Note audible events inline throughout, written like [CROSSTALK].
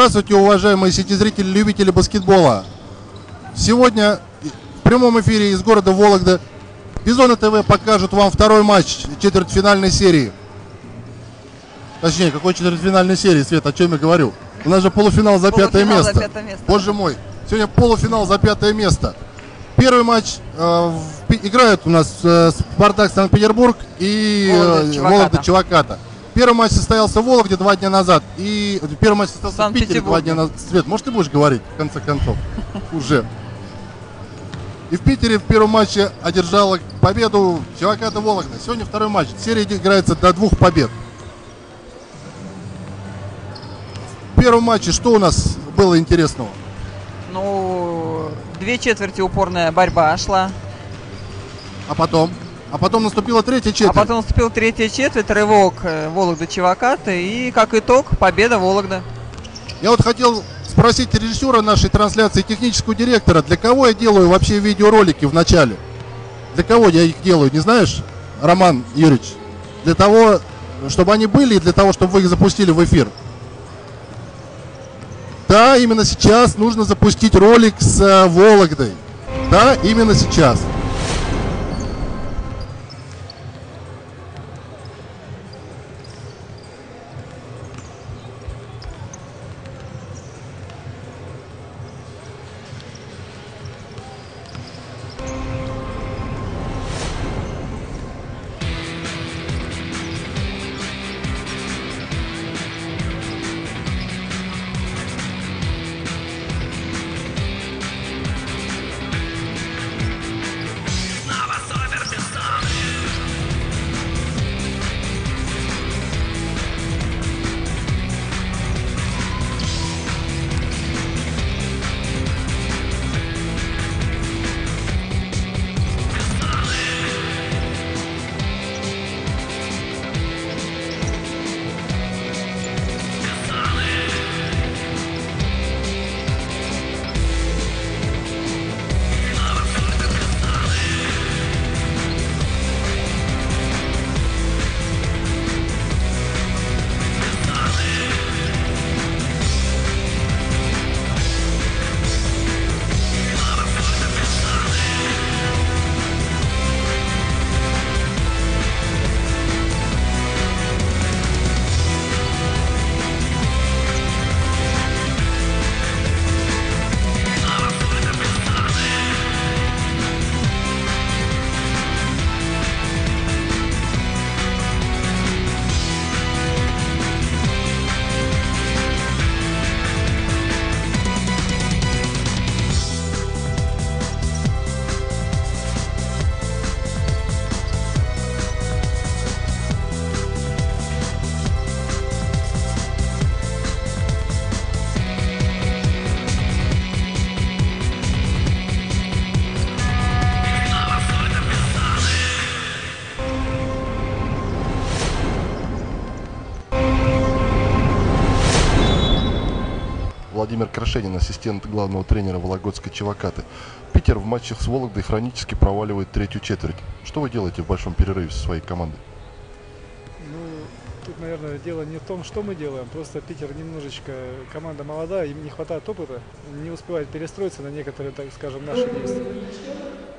Здравствуйте, уважаемые сетезрители, любители баскетбола. Сегодня в прямом эфире из города Вологда Бизоны ТВ покажут вам второй матч четвертьфинальной серии. Точнее, какой четвертьфинальной серии, Свет, о чем я говорю? У нас же полуфинал за пятое Полуфинал место. за пятое место. Боже мой, сегодня полуфинал за пятое место. Первый матч э, играют у нас э, Спартак Санкт-Петербург и Вологда, э. Вологда Чиваката. Первый матч состоялся в Вологде два дня назад. И первый матч состоялся в Питере два дня назад. Свет, может ты будешь говорить, в конце концов? [LAUGHS] Уже. И в Питере в первом матче одержала победу Чиваката Вологда. Сегодня второй матч. Серия играется до двух побед. В первом матче что у нас было интересного? Ну, две четверти упорная борьба шла. А потом? А потом наступила третья четверть. А потом наступила третья четверть, рывок э, Вологда Чиваката. И как итог, победа Вологда. Я вот хотел спросить режиссера нашей трансляции, технического директора, для кого я делаю вообще видеоролики в начале? Для кого я их делаю, не знаешь, Роман Юрьевич? Для того, чтобы они были, и для того, чтобы вы их запустили в эфир. Да, именно сейчас нужно запустить ролик с э, Вологдой. Да, именно сейчас. Владимир Крашенин, ассистент главного тренера Вологодской Чевакаты. Питер в матчах с Вологдой хронически проваливает третью четверть. Что вы делаете в большом перерыве со своей командой? Ну, тут, наверное, дело не в том, что мы делаем. Просто Питер немножечко команда молодая, им не хватает опыта, не успевает перестроиться на некоторые, так скажем, наши действия.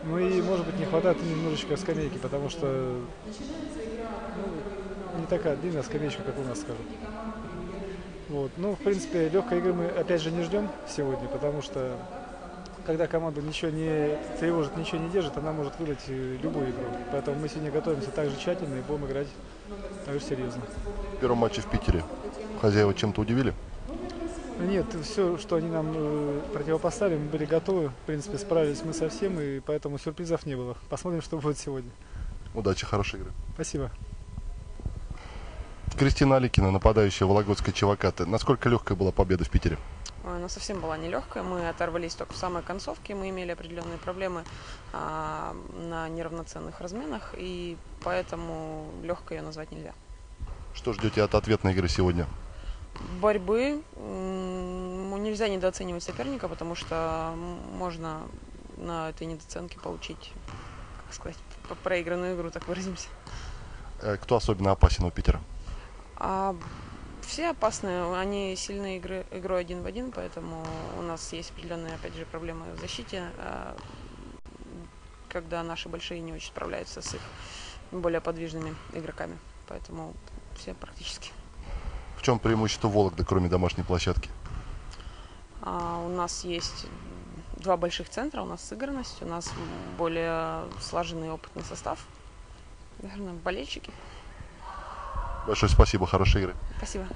Ну и, может быть, не хватает немножечко скамейки, потому что ну, не такая длинная скамеечка, как у нас, скажем. Вот. Ну, в принципе, легкой игры мы опять же не ждем сегодня, потому что когда команду ничего не тревожит, ничего не держит, она может выдать любую игру. Поэтому мы сегодня готовимся так же тщательно и будем играть так же серьезно. В первом матче в Питере хозяева чем-то удивили? Нет, все, что они нам э, противопоставили, мы были готовы. В принципе, справились мы со всем, и поэтому сюрпризов не было. Посмотрим, что будет сегодня. Удачи, хорошей игры. Спасибо. Кристина Аликина, нападающая Вологодской Чевакаты. Насколько легкая была победа в Питере? Она совсем была нелегкая. Мы оторвались только в самой концовке. Мы имели определенные проблемы а, на неравноценных разменах, и поэтому легкой ее назвать нельзя. Что ждете от ответной игры сегодня? Борьбы нельзя недооценивать соперника, потому что можно на этой недооценке получить, как сказать, проигранную игру, так выразимся. Э, Кто особенно опасен у Питера? А все опасны, они сильны игры, игрой один в один, поэтому у нас есть определенные, опять же, проблемы в защите, а, когда наши большие не очень справляются с их более подвижными игроками. Поэтому все практически. В чем преимущество Вологды, кроме домашней площадки? А, у нас есть два больших центра, у нас сыгранность, у нас более слаженный опытный состав, наверное, болельщики. Большое спасибо, хорошей игры. Спасибо.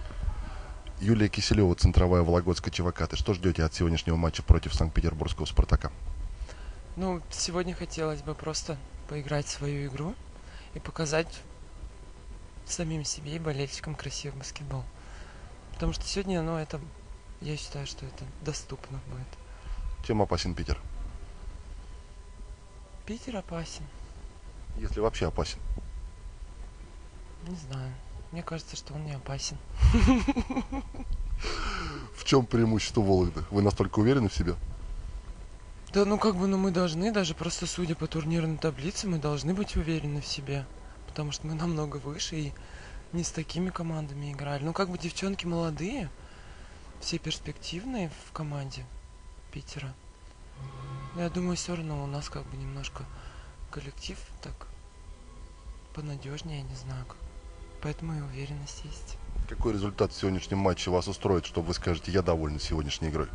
Юлия Киселева, центровая Вологодская Чевакаты. Что ждете от сегодняшнего матча против Санкт-Петербургского Спартака? Ну, сегодня хотелось бы просто поиграть в свою игру и показать самим себе и болельщикам красивый баскетбол. Потому что сегодня, ну, это, я считаю, что это доступно будет. Чем опасен Питер? Питер опасен. Если вообще опасен. Не знаю. Мне кажется, что он не опасен. В чем преимущество Вологды? Вы настолько уверены в себе? Да, ну как бы, ну мы должны, даже просто судя по турнирной таблице, мы должны быть уверены в себе. Потому что мы намного выше и не с такими командами играли. Ну как бы девчонки молодые, все перспективные в команде Питера. Но я думаю, все равно у нас как бы немножко коллектив так понадежнее, я не знаю как. Поэтому и уверенность есть. Какой результат в сегодняшнем матче вас устроит, чтобы вы скажете, я доволен сегодняшней игрой?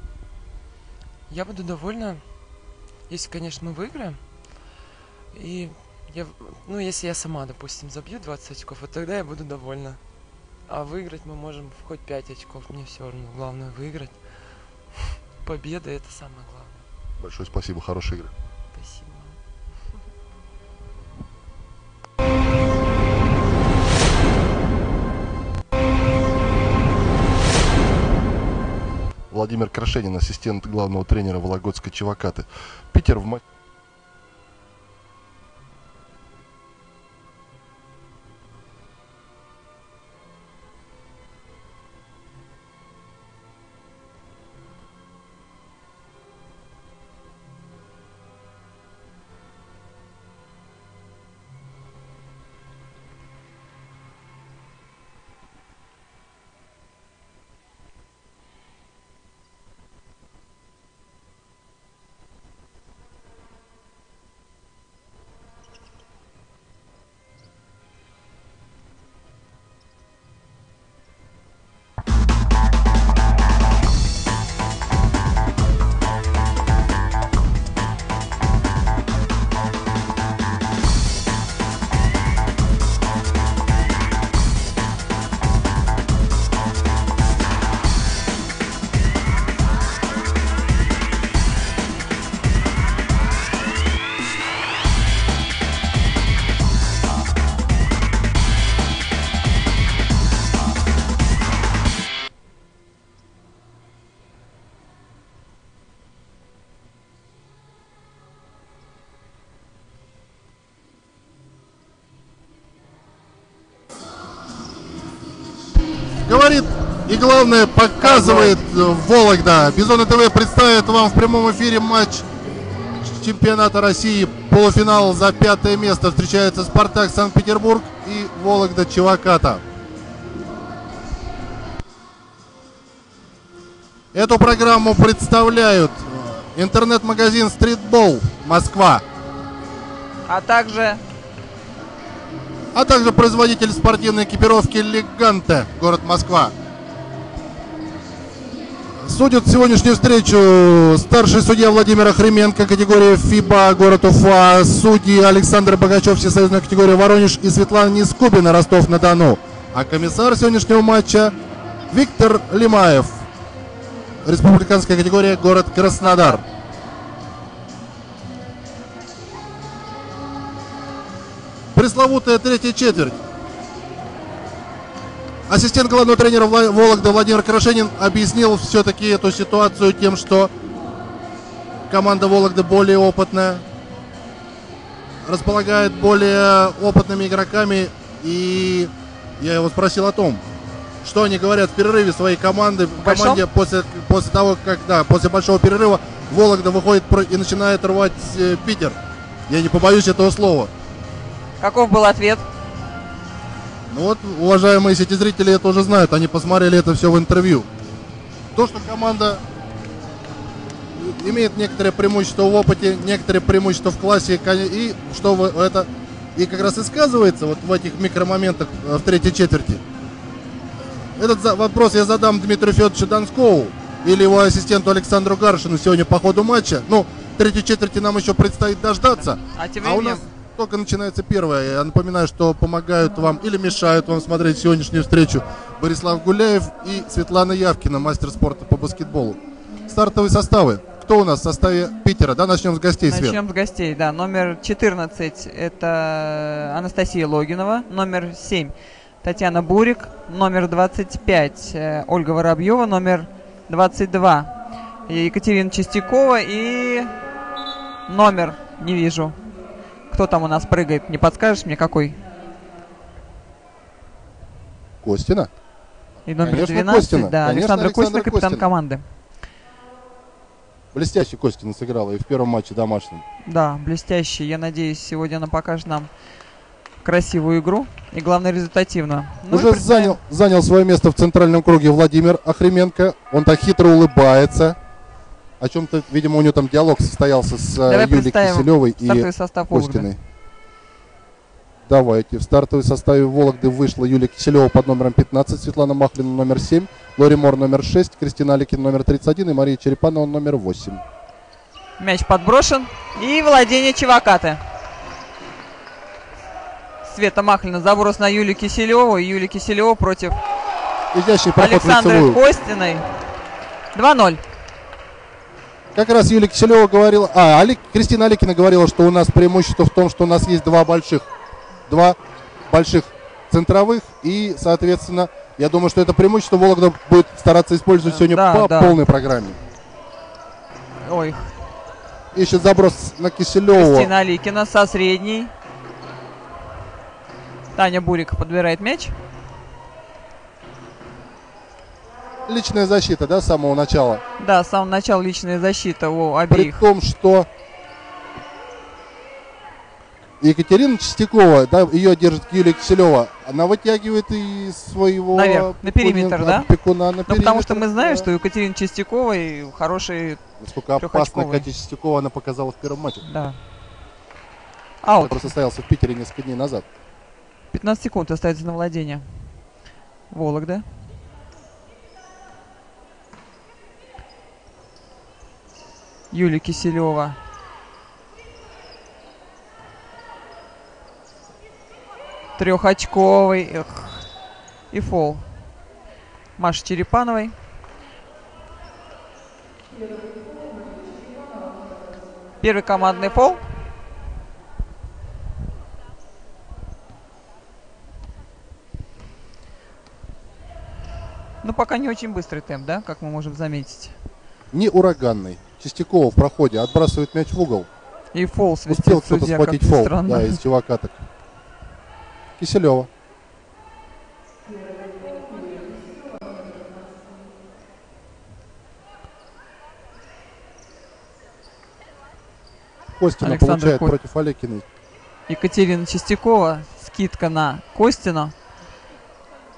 Я буду довольна, если, конечно, мы выиграем. И я, ну, если я сама, допустим, забью 20 очков, вот тогда я буду довольна. А выиграть мы можем хоть 5 очков, мне все равно. Главное выиграть. [LAUGHS] Победа это самое главное. Большое спасибо, хорошей игры. Спасибо. Владимир Крашенин, ассистент главного тренера Вологодской Чевакаты. Питер в матче главное показывает э, Вологда. Бизоны ТВ представит вам в прямом эфире матч чемпионата России. Полуфинал за пятое место. Встречается Спартак Санкт-Петербург и Вологда Чеваката. Эту программу представляют интернет-магазин Стритбол Москва, А также а также производитель спортивной экипировки Леганте, город Москва. Судит сегодняшнюю встречу старший судья Владимир Охременко, категория ФИБА, город Уфа, судьи Александр Богачев, всесоюзная категория Воронеж и Светлана Нискубина, Ростов-на-Дону. А комиссар сегодняшнего матча Виктор Лимаев, республиканская категория, город Краснодар. пресловутая третья четверть. Ассистент главного тренера Вологды Владимир Крашенин объяснил все-таки эту ситуацию тем, что команда Вологды более опытная, располагает более опытными игроками. И я его спросил о том, что они говорят в перерыве своей команды, Большом? команде после, после того, как да, после большого перерыва Вологда выходит и начинает рвать э, Питер. Я не побоюсь этого слова. каков был ответ? Ну вот, уважаемые сети зрители это уже знают, они посмотрели это все в интервью. То, что команда имеет некоторые преимущества в опыте, некоторые преимущества в классе, и что вы- это и как раз и сказывается вот в этих микромоментах э, в третьей четверти. Этот вопрос я задам Дмитрию Федоровичу Донскову или его ассистенту Александру Гаршину сегодня по ходу матча. Ну, третьей четверти нам еще предстоит дождаться. А тем А у нас только начинается первая. Я напоминаю, что помогают вам или мешают вам смотреть сегодняшнюю встречу Борислав Гуляев и Светлана Явкина, мастер спорта по баскетболу. Стартовые составы. Кто у нас в составе Питера? Да, начнем с гостей, Свет. начнем с гостей. Да, номер 14 это Анастасия Логинова, номер 7 Татьяна Бурик, номер 25 э, Ольга Воробьева, номер 22 Екатерина Чистякова и номер не вижу. Кто там у нас прыгает? Не подскажешь мне какой? Костина. И номер Конечно, 12, Костина. да, Конечно, Александра Александра Костина, капитан Костина. команды. Блестяще Костина сыграла и в первом матче домашнем. Да, блестящий. Я надеюсь, сегодня она покажет нам красивую игру и, главное, результативную. Ну Уже занял, занял свое место в центральном круге Владимир Охременко. Он так хитро улыбается. О чем-то, видимо, у него там диалог состоялся с э, Давай представим Киселевой и стартовый состав. Костиной. Давайте. В стартовой составе Вологды вышла Юлия Киселева под номером 15, Светлана Махлина номер 7, Лори Мор номер 6, Кристина Аликин номер 31 и Мария Черепанова номер 8. Мяч подброшен. И владение Чевакаты. Света Махлина. Заброс на Юлию Киселеву. И Юлия Киселева против Изящный Александры. Костиной. 2-0. Как раз Юлия Киселева говорила, а, Али, Кристина Аликина говорила, что у нас преимущество в том, что у нас есть два больших, два больших центровых, и, соответственно, я думаю, что это преимущество Вологда будет стараться использовать сегодня да, по да. полной программе. Ой, Ищет заброс на Киселеву. Кристина Аликина со средней. Таня Бурик подбирает мяч. Личная защита, да, с самого начала. Да, с самого начала личная защита у При обеих. том, что Екатерина Чистякова, да, ее держит Юлия Киселева, она вытягивает и своего Наверх, на периметр, да? опекуна на Ну, потому что периметр, мы знаем, да. что у Екатерины Чистяковой хороший... Насколько опасно. Катя Чистякова она показала в первом матче, Да. Аут. который состоялся в Питере несколько дней назад. 15 секунд остается на владение. Вологда. Юлия Киселева. Трехочковый. Эх. И фол. Маша Черепановой. Первый командный фол. Ну, пока не очень быстрый темп, да, как мы можем заметить. Не ураганный. Чистякова в проходе отбрасывает мяч в угол. И фол Успел свистит кто-то судья, схватить фол странно. да, из чувака так. Киселева. Костина Александр получает Ко- против Алекиной. Екатерина Чистякова, скидка на Костину.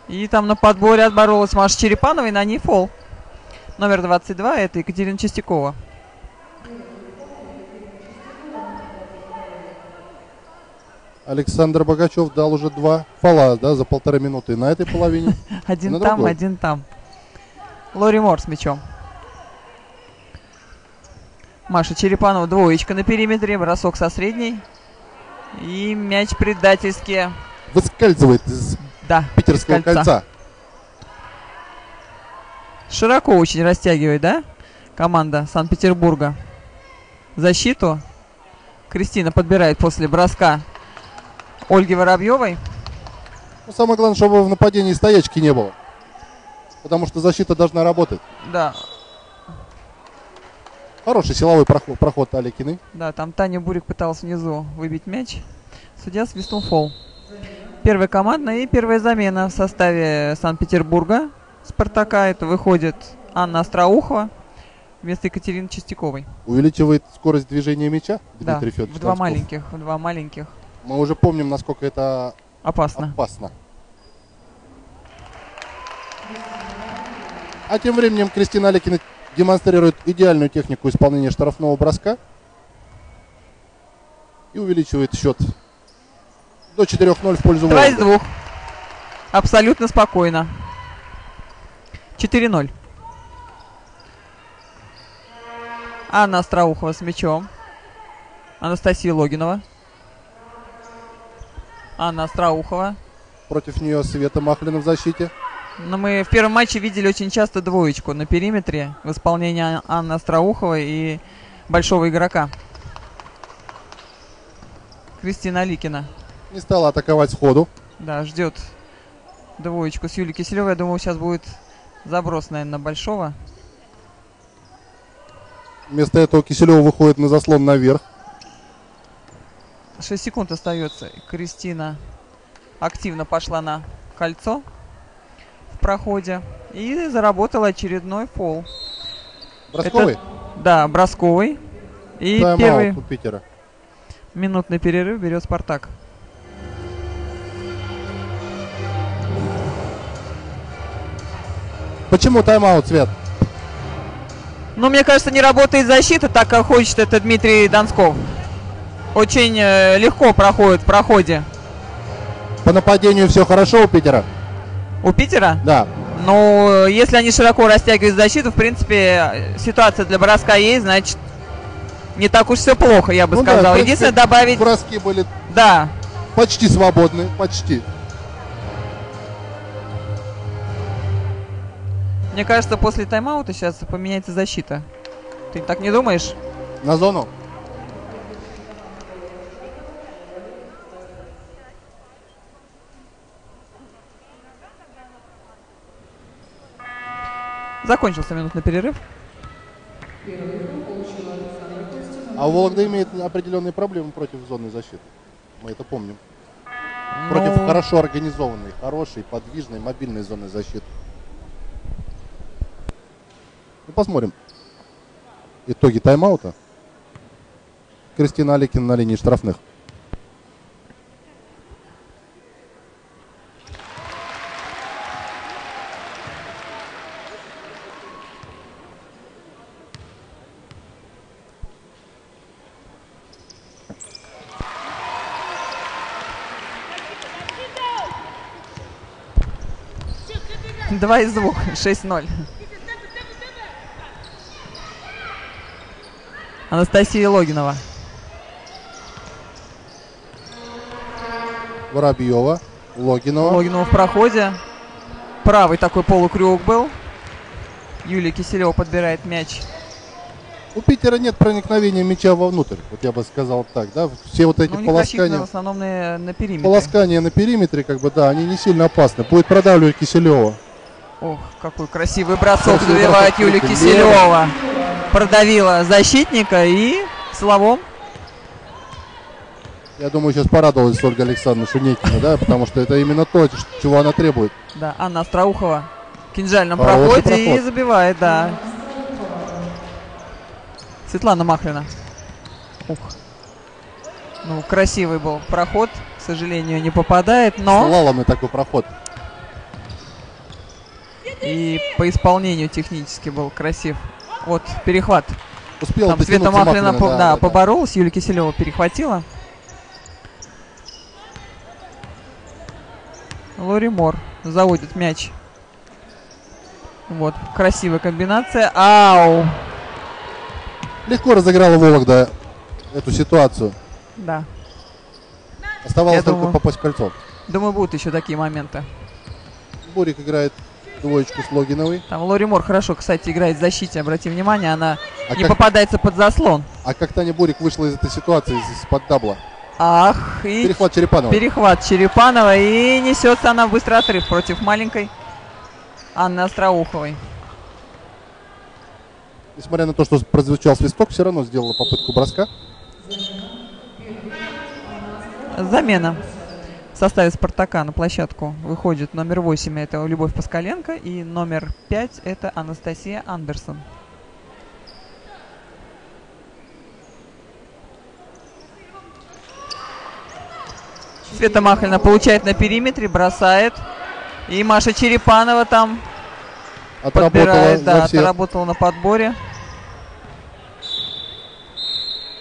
И там на подборе отборолась Маша Черепанова, и на ней фол. Номер 22 это Екатерина Чистякова. Александр Богачев дал уже два фола да, за полторы минуты на этой половине. [LAUGHS] Один на там, другой. один там. Лори Мор с мячом. Маша Черепанова двоечка на периметре, бросок со средней. И мяч предательски. Выскальзывает из Да, питерского из кольца. кольца. Широко очень растягивает, да? Команда Санкт-Петербурга. Защиту. Кристина подбирает после броска Ольги Воробьевой. Но самое главное, чтобы в нападении стоячки не было. Потому что защита должна работать. Да, Хороший силовой проход, проход Алекины. да, там Таня Бурик пыталась внизу выбить мяч. Судья свистнул фол. Первая командная и первая замена в составе Санкт-Петербурга. Спартака. Это выходит Анна Остроухова вместо Екатерины Чистяковой. Увеличивает скорость движения мяча Да, Дмитрий Федорович в два маленьких, в два маленьких. Мы уже помним, насколько это опасно. опасно. А тем временем Кристина Аликина демонстрирует идеальную технику исполнения штрафного броска и увеличивает счет до 4-0 в пользу Волга. двух. Абсолютно спокойно. 4-0. Анна Остроухова с мячом. Анастасия Логинова. Анна Остроухова. Против нее Света Махлина в защите. Но мы в первом матче видели очень часто двоечку на периметре в исполнении Ан- Анны Остроуховой и большого игрока. Кристина Ликина. Не стала атаковать сходу. Да, ждет двоечку с Юлей Киселевой. Я думаю, сейчас будет заброс, наверное, на большого. Вместо этого Киселева выходит на заслон наверх. 6 секунд остается. Кристина активно пошла на кольцо в проходе. И заработала очередной фол. Бросковый. Да, бросковый. И Тайм-аут первый у Питера. минутный перерыв берет Спартак. Почему тайм-аут, Свет? Ну, мне кажется, не работает защита, так как хочет это Дмитрий Донсков. Очень э, легко проходит в проходе. По нападению все хорошо у Питера? У Питера? Да. Ну, если они широко растягивают защиту, в принципе, э, ситуация для броска есть, значит, не так уж все плохо, я бы Ну да, сказала. в принципе, Единственное, добавить... Броски были Да, почти свободны. Почти. мне кажется, после тайм-аута сейчас поменяется защита. Ты так не думаешь? На зону. Закончился минутный перерыв. А Вологда имеет определенные проблемы против зонной защиты. Мы это помним. Против Ну, хорошо организованной, хорошей, подвижной, мобильной зоны защиты. Ну, посмотрим. Итоги тайм-аута. Кристина Аликина на линии штрафных. Два из двух, 6-0. Анастасия Логинова. Воробьева, Логинова. Логинова в проходе. Правый такой полукруг был. Юлия Киселева подбирает мяч. У Питера нет проникновения мяча вовнутрь. Вот я бы сказал так, да. Все вот эти Ну, полоскания, в основном на, на периметре. полоскания на периметре, как бы, да, они не сильно опасны. Будет продавливать Киселева. Ох, какой красивый бросок забивает Юлия. Киселева. Продавила защитника и словом. Я думаю, сейчас порадовалась Ольга Александровна Шунекина, да, потому что это именно то, чего она требует. Да, Анна Остроухова в кинжальном Хороший проходе и проход. забивает, да. Светлана Махлина. Ух. Ну, красивый был проход. К сожалению, не попадает, но Слаломный такой проход. И по исполнению технически был красив. Вот, перехват. Успел Там Света дотянуться Махлина, по- да, да, да, поборолась, Юлия Киселева перехватила. Лори Мор заводит мяч. Вот, красивая комбинация. Ау! Легко разыграла Вологда эту ситуацию. Да. Оставалось Я только думаю- попасть в кольцо. Думаю, будут еще такие моменты. Бурик играет двоечку с Логиновой. Там Лори Мор хорошо, кстати, играет в защите. Обрати внимание, она А не как, попадается под заслон. а как Таня Бурик вышла из этой ситуации из- из-под дабла? Ах, и Перехват Черепанова. перехват Черепанова. И несется она в быстрый отрыв против маленькой Анны Остроуховой. Несмотря на то, что прозвучал свисток, все равно сделала попытку броска. Замена. В составе «Спартака» на площадку выходит номер 8 это Любовь Паскаленко и номер 5 это Анастасия Андерсон. Света Махалина получает на периметре, бросает. И Маша Черепанова там Отработала Подбирает, да, за всех. отработала на подборе.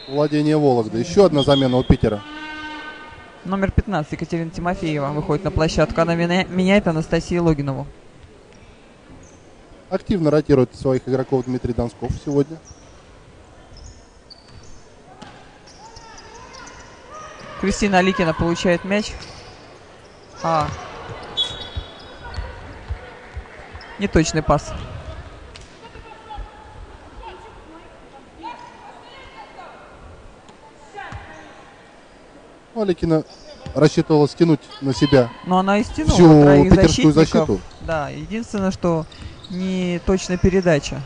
Владение Вологды. Еще одна замена у Питера. Номер 15 Екатерина Тимофеева выходит на площадку. Она меня- меняет Анастасию Логинову. Активно ротирует своих игроков Дмитрий Донсков сегодня. Кристина Аликина получает мяч. А. Неточный пас. Ну, Аликина рассчитывала стянуть на себя Но она и стянула всю троих питерскую защиту. Да, единственное, что не точная передача.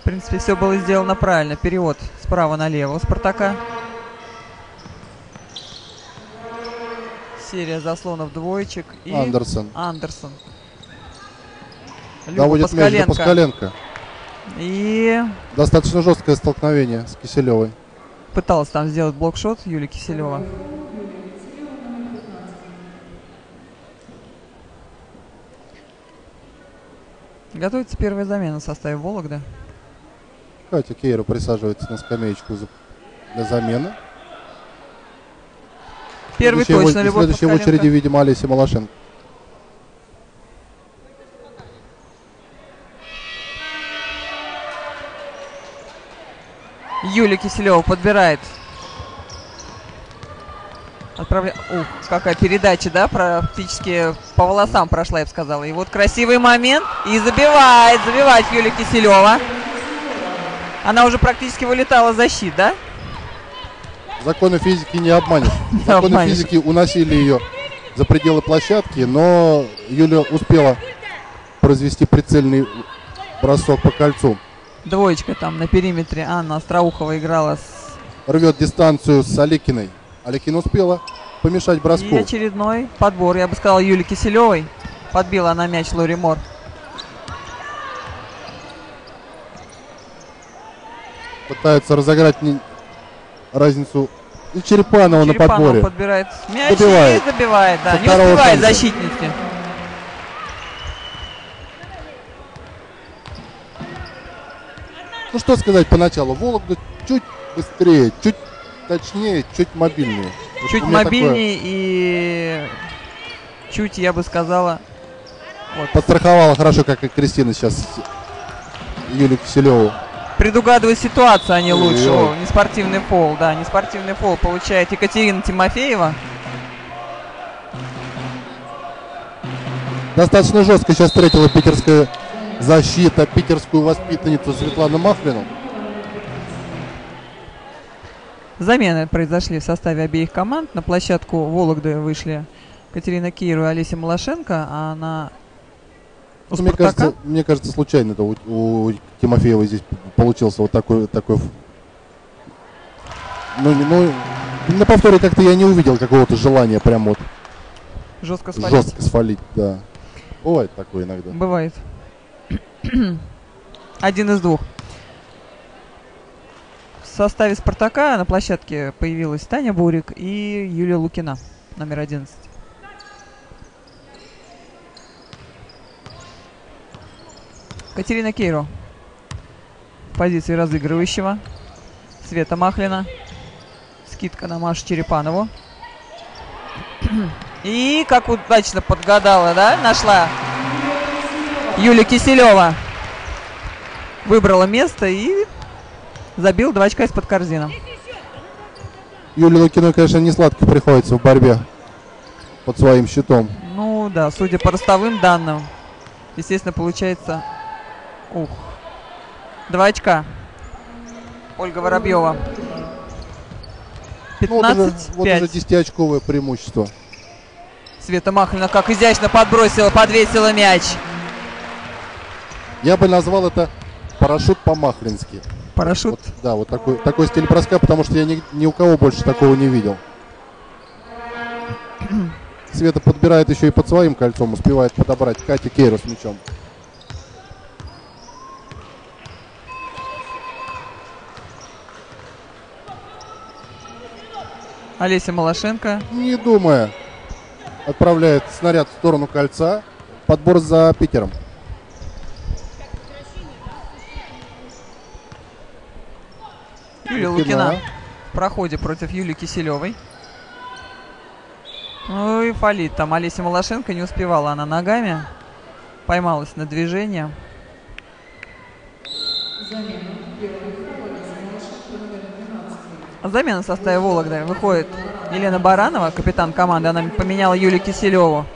В принципе, все было сделано правильно. Перевод справа налево у Спартака. Серия заслонов двоечек и Андерсон. Андерсон. Люба Доводит мяч до Паскаленко. Паскаленко. И Достаточно жесткое столкновение с Киселевой. Пыталась там сделать блокшот Юлия Киселева. Готовится первая замена в составе Вологды. Катя Кейра присаживается на скамеечку за- для замены. Первый в- точно, Любовь Следующая в Паскаленко. очереди, видимо, Олеся Малашенко. Юлия Киселева подбирает. Отправля... Ух, какая передача, да, практически по волосам прошла, я бы сказала. И вот красивый момент. И забивает, забивает Юлия Киселева. Она уже практически вылетала за щит, да? Законы физики не обманешь. [LAUGHS] Не Законы обманешь. физики уносили ее за пределы площадки, но Юля успела произвести прицельный бросок по кольцу. Двоечка там на периметре. Анна Остроухова играла с... Рвет дистанцию с Аликиной. Аликина успела помешать броску. И очередной подбор, я бы сказала, Юли Киселевой. Подбила она мяч Лори Мор. Пытаются разыграть не- разницу. И Черепанова на Черепанова подборе. подбирает мяч Забивает. и забивает, да. Со Не успевает шанса. защитницы. Ну что сказать поначалу. Вологда чуть быстрее, чуть точнее, чуть мобильнее. Вот Чуть меня такое мобильнее и чуть, я бы сказала, вот, Подстраховала хорошо, как и Кристина сейчас Юлию Киселеву. предугадывать ситуацию они лучше. Ой. О, не спортивный фол, да, не спортивный фол получает Екатерина Тимофеева. Достаточно жестко сейчас встретила питерская защита, питерскую воспитанницу Светлану Махлину. Замены произошли в составе обеих команд. На площадку Вологды вышли Катерина Киру и Олеся Малашенко, а на у мне, Спартака кажется, мне кажется, случайно это у, у Тимофеева здесь получился вот такой, такой ну, ну, на повторе как-то я не увидел какого-то желания прям вот жестко свалить. жестко свалить, да. Бывает такое иногда. Бывает. [CLEARS THROAT] Один из двух. В составе Спартака на площадке появилась Таня Бурик и Юлия Лукина, номер 11. Катерина Кейро в позиции разыгрывающего. Света Махлина. Скидка на Машу Черепанову. [CLEARS THROAT] И как удачно подгадала, да? Нашла Юлия Киселева. Выбрала место и забил два очка из-под корзины. Юлии Лукиной, конечно, не сладко приходится в борьбе под своим щитом. Ну да, судя по ростовым данным, естественно, получается... Ух. Два очка. Ольга Воробьева. Ну, вот, уже, 15-5. вот уже 10-очковое преимущество. Света Махлина как изящно подбросила, подвесила мяч. Я бы назвал это парашют по-махлински. Парашют. Вот, да, вот такой, такой стиль броска, потому что я ни, ни у кого больше такого не видел. [CLEARS THROAT] Света подбирает еще и под своим кольцом, успевает подобрать Катя Кейру с мячом. Олеся Малашенко. Не думая, отправляет снаряд в сторону кольца. Подбор за Питером. Юлия Лукина в проходе против Юлии Киселевой. Ну и фалит. Там Олеся Малашенко не успевала она ногами. Поймалась на движение. Замена в составе Вологды выходит Елена Баранова, капитан команды. Она поменяла Юлию Киселеву.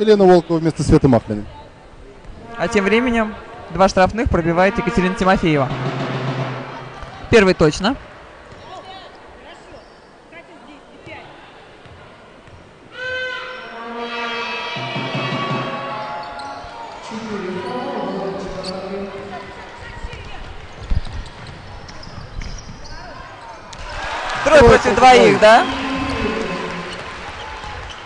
Елена Волкова вместо Светы Махлиной. А тем временем два штрафных пробивает Екатерина Тимофеева. Первый точно. Трое против двоих. да?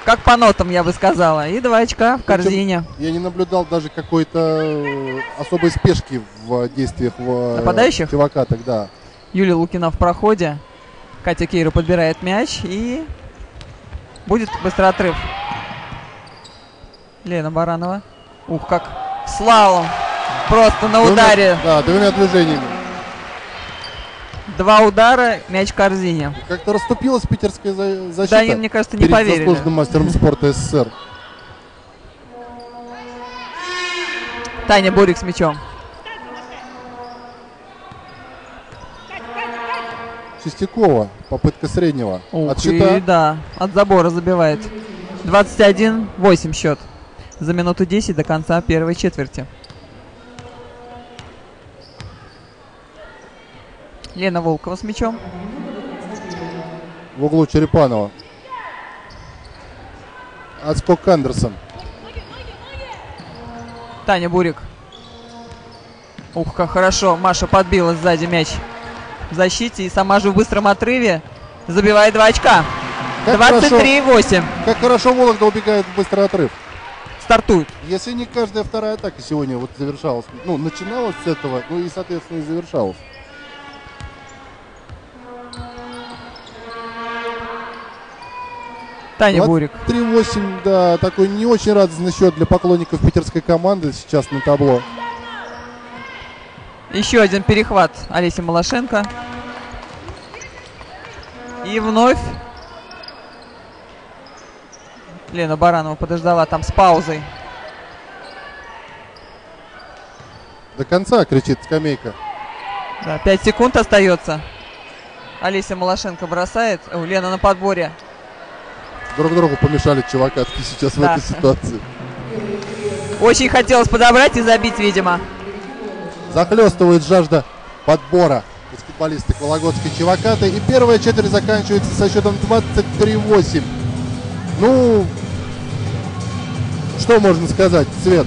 Как по нотам, я бы сказала. И два очка в корзине. Я не наблюдал даже какой-то э, особой спешки в действиях в, э, Нападающих? чувака тогда. Юлия Лукина в проходе. Катя Кейра подбирает мяч и будет быстрый отрыв. Лена Баранова. Ух, как слалом. Просто на Двумя- ударе. Да, двумя движениями. Два удара, мяч в корзине. Как-то расступилась питерская за- защита. Да, они, мне кажется, не перед поверили. заслуженным мастером спорта СССР. Таня Бурик с мячом. Чистякова, попытка среднего. Ух, От щита. и да, от забора забивает. 21-8 счет. За минуту 10 до конца первой четверти. Лена Волкова с мячом. в углу Черепанова. Отскок Андерсон. Таня Бурик. Ух, как хорошо. Маша подбила сзади мяч в защите и сама же в быстром отрыве забивает два очка. Как хорошо, 23-8. как хорошо Вологда убегает в быстрый отрыв. Стартует. Если не каждая вторая атака сегодня вот завершалась, ну, начиналась с этого, ну и, соответственно, и завершалась. Таня Бурик. 3-8, да, такой не очень радостный счет для поклонников питерской команды сейчас на табло. Еще один перехват Олеси Малашенко. И вновь Лена Баранова подождала там с паузой. До конца кричит скамейка. Да, 5 секунд остается. Олеся Малашенко бросает. О, Лена на подборе. Друг другу помешали чувакатки сейчас в Да. этой ситуации. Очень хотелось подобрать и забить, видимо. Захлестывает жажда подбора баскетболисток Вологодской Чевакаты. И первая четверть заканчивается со счетом 23-8. Ну, что можно сказать, Свет?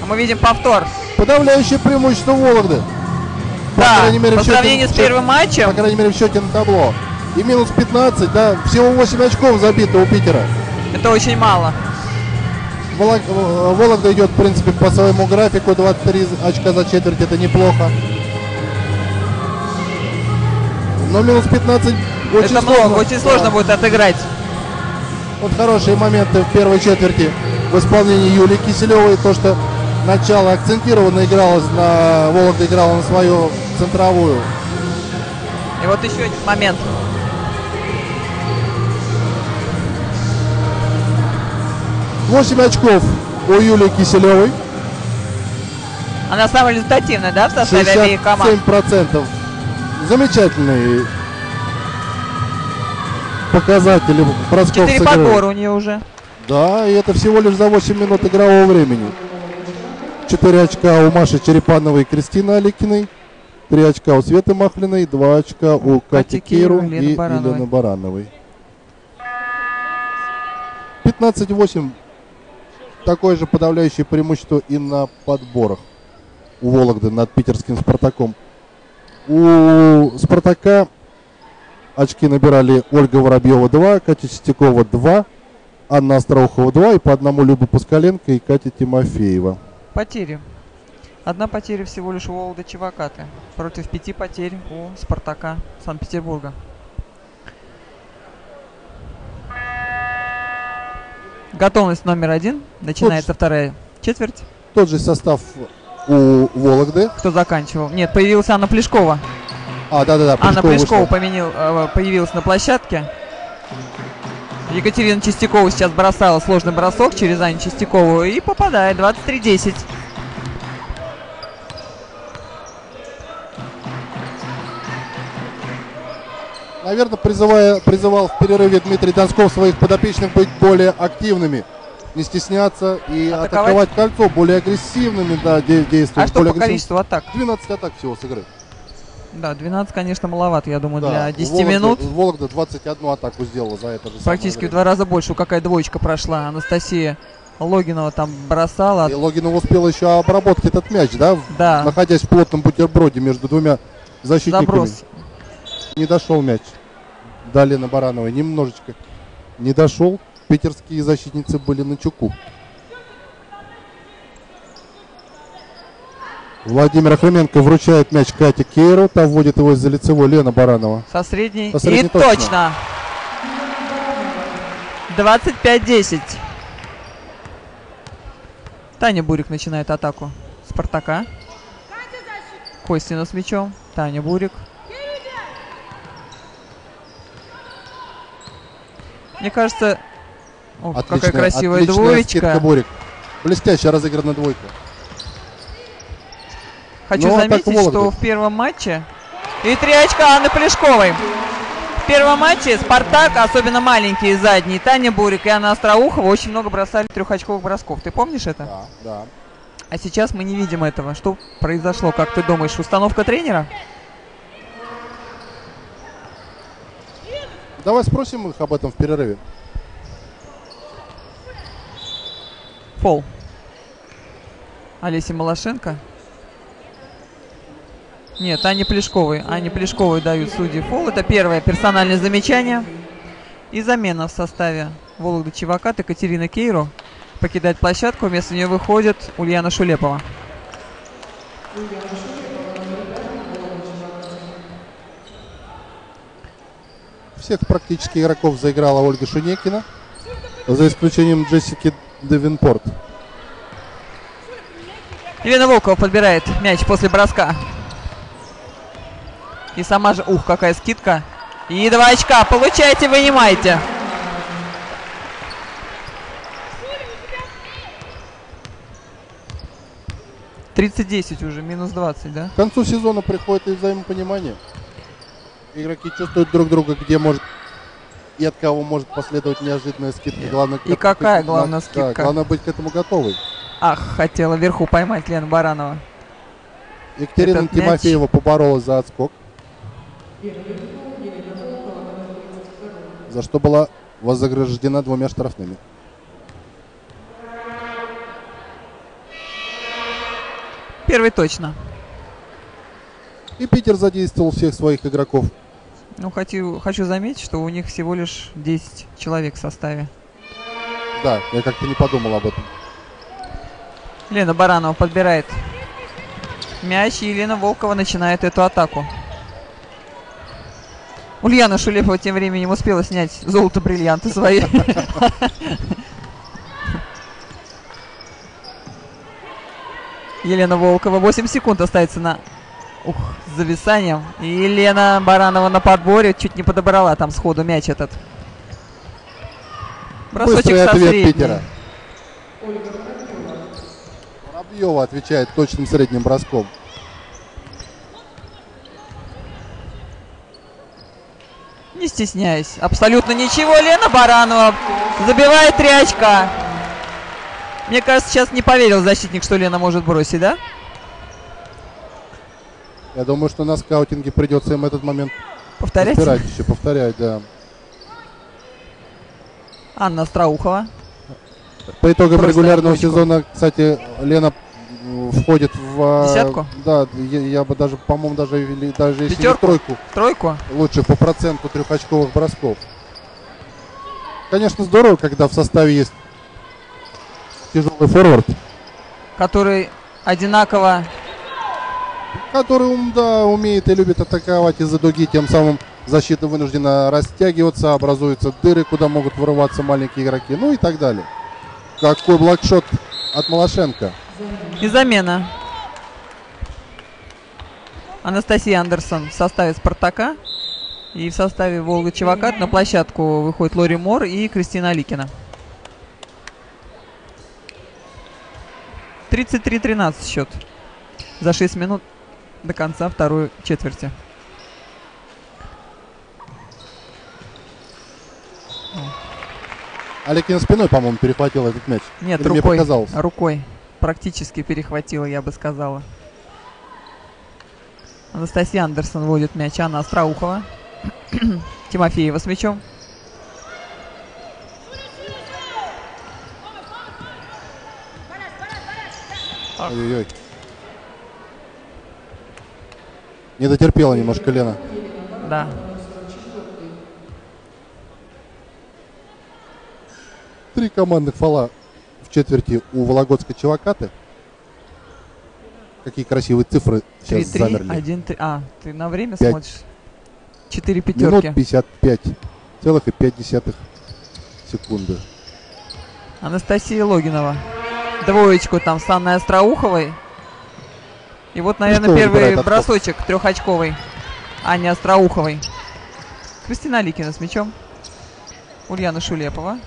А мы видим повтор. Подавляющее преимущество Вологды. По Да, крайней мере, по в счете- сравнению с в первым матчем, По крайней мере, в счете на табло. И минус 15, да, всего 8 очков забито у Питера. это очень мало. Волог- э, Вологда идет, в принципе, по своему графику. 23 очка за четверть, это неплохо. Но минус 15 очень это сложно. много, очень сложно Да. будет отыграть. Вот хорошие моменты в первой четверти в исполнении Юлии Киселевой. То, что начало акцентированно игралось на... Вологда играла на свою центровую. И вот еще один момент. Восемь очков у Юлии Киселевой. Она самая результативная, да, в составе обеих команд? 67%. Замечательный показатели бросков Четыре с игры. подбора у нее уже. Да, и это всего лишь за 8 минут игрового времени. 4 очка у Маши Черепановой и Кристины Аликиной. 3 очка у Светы Махлиной, 2 очка у Кати Киру, и. Елены Барановой. 15-8. Такое же подавляющее преимущество и на подборах у Вологды над питерским Спартаком. У Спартака очки набирали Ольга Воробьева 2, Катя Чистякова 2, Анна Остроухова 2 и по одному Люба Пускаленко и Катя Тимофеева. Потери. Одна потеря всего лишь у Волода Чевакаты против пяти потерь у Спартака Санкт-Петербурга. Готовность номер один. Начинается вторая четверть. Тот же состав у Вологды. Кто заканчивал? Нет, появилась Анна Плешкова. А, да-да-да, Анна Плешкова поменил- э, появилась на площадке. Екатерина Чистякова сейчас бросала сложный бросок через Аню Чистякову и попадает. 23-10. Наверное, призывая, призывал в перерыве Дмитрий Донсков своих подопечных быть более активными, не стесняться и Атаковать? атаковать кольцо, более агрессивными, да, де- действовать. А что более по количеству атак? 12 атак всего с игры. Да, 12, конечно, маловато, я думаю, Да, для у 10 Вологды- минут. Вологда 21 атаку сделала за это же Практически в два раза больше. Какая двоечка прошла. Анастасия Логинова там бросала. И Логинов успел еще обработать этот мяч, да, Да, находясь в плотном бутерброде между двумя защитниками. заброс. Не дошел мяч до Лены Барановой, немножечко не дошел. Питерские защитницы были на чуку. Владимир Охременко вручает мяч Кате Кейру, та вводит его из-за лицевой Лена Баранова. Со средней. Со средней И точно. точно. 25-10. Таня Бурик начинает атаку Спартака. Костина с мячом. Таня Бурик. Мне кажется, Ох, какая Отличная- красивая отличная двоечка. Борик. Блестяще разыграна двойка. Хочу Ну, а заметить, что в первом матче... И три очка Анны Плешковой. В первом матче Спартак, особенно маленькие задние, Таня Бурик и Анна Остроухова очень много бросали трехочковых бросков. Ты помнишь это? Да, да. А сейчас мы не видим этого. Что произошло, как ты думаешь? Установка тренера? Давай спросим их об этом в перерыве. Фол. Олеся Малашенко. Нет, Ане Плешковой. Ане Плешковой дают судьи фол. Это первое персональное замечание. И замена в составе Вологды Чевакат Екатерина Кейру покидает площадку. Вместо нее выходит Ульяна Шулепова. Всех практически игроков заиграла Ольга Шунекина, за исключением Джессики Девинпорт. Елена Волкова подбирает мяч после броска. И сама же... Ух, какая скидка. И два очка. Получайте, вынимайте. Тридцать десять уже, минус 20, да? К концу сезона приходит и взаимопонимание. Игроки чувствуют друг друга, где может и от кого может последовать неожиданная скидка. Главное, И какая к- главная да, скидка? главное быть к этому готовой. Ах, хотела вверху поймать Лена Баранова. Екатерина Этот мяч- Тимофеева поборолась за отскок. За что была вознаграждена двумя штрафными. Первый точно. И Питер задействовал всех своих игроков. Ну, хочу, хочу заметить, что у них всего лишь 10 человек в составе. Да, я как-то не подумал об этом. Лена Баранова подбирает мяч, и Елена Волкова начинает эту атаку. Ульяна Шулепова тем временем успела снять золото-бриллианты свои. [LAUGHS] Елена Волкова. 8 секунд остается на... Ух, с зависанием. И Елена Баранова на подборе чуть не подобрала там сходу мяч этот. Бросочек Быстрый со ответ средней. Питера. Воробьева отвечает точным средним броском. Не стесняясь. Абсолютно ничего. Лена Баранова забивает три очка. Мне кажется, сейчас не поверил защитник, что Лена может бросить, да? Я думаю, что на скаутинге придется им этот момент Повторять. разбирать еще, повторять, да. Анна Страухова. По итогам Просто регулярного точку. сезона, кстати, Лена входит в... а, Десятку? Да, я, я бы даже, по-моему, даже, даже если Пятерку? тройку Тройку. лучших по проценту трехочковых бросков. Конечно, здорово, когда в составе есть тяжелый форвард, Который одинаково... который да, умеет и любит атаковать из-за дуги, тем самым защита вынуждена растягиваться, образуются дыры, куда могут вырываться маленькие игроки, ну и так далее. Какой блокшот от Малашенко. И замена. Анастасия Андерсон в составе «Спартака». И в составе «Волга Чевакат» на площадку выходит Лори Мор и Кристина Аликина. 33-13 счет. За 6 минут до конца второй четверти. Аликин спиной, по-моему, перехватил этот мяч. Нет, Или мне рукой. показалось? Рукой. Практически перехватила, я бы сказала. Анастасия Андерсон вводит мяч. Анна Остроухова. [CLEARS THROAT] Тимофеева с мячом. Ой-ой-ой. Не дотерпела немножко Лена. Да. Три командных фола в четверти у Вологодской Чевакаты. Какие красивые цифры сейчас 3-3, замерли. 1-3. А, ты на время Пять. смотришь? Четыре Минут пятерки. 55 целых и 5 десятых секунды. Анастасия Логинова. Двоечку там с Анной Остроуховой. И вот, наверное, что первый бросочек трехочковый. Ани Остроуховой. Кристина Ликина с мячом. Ульяна Шулепова.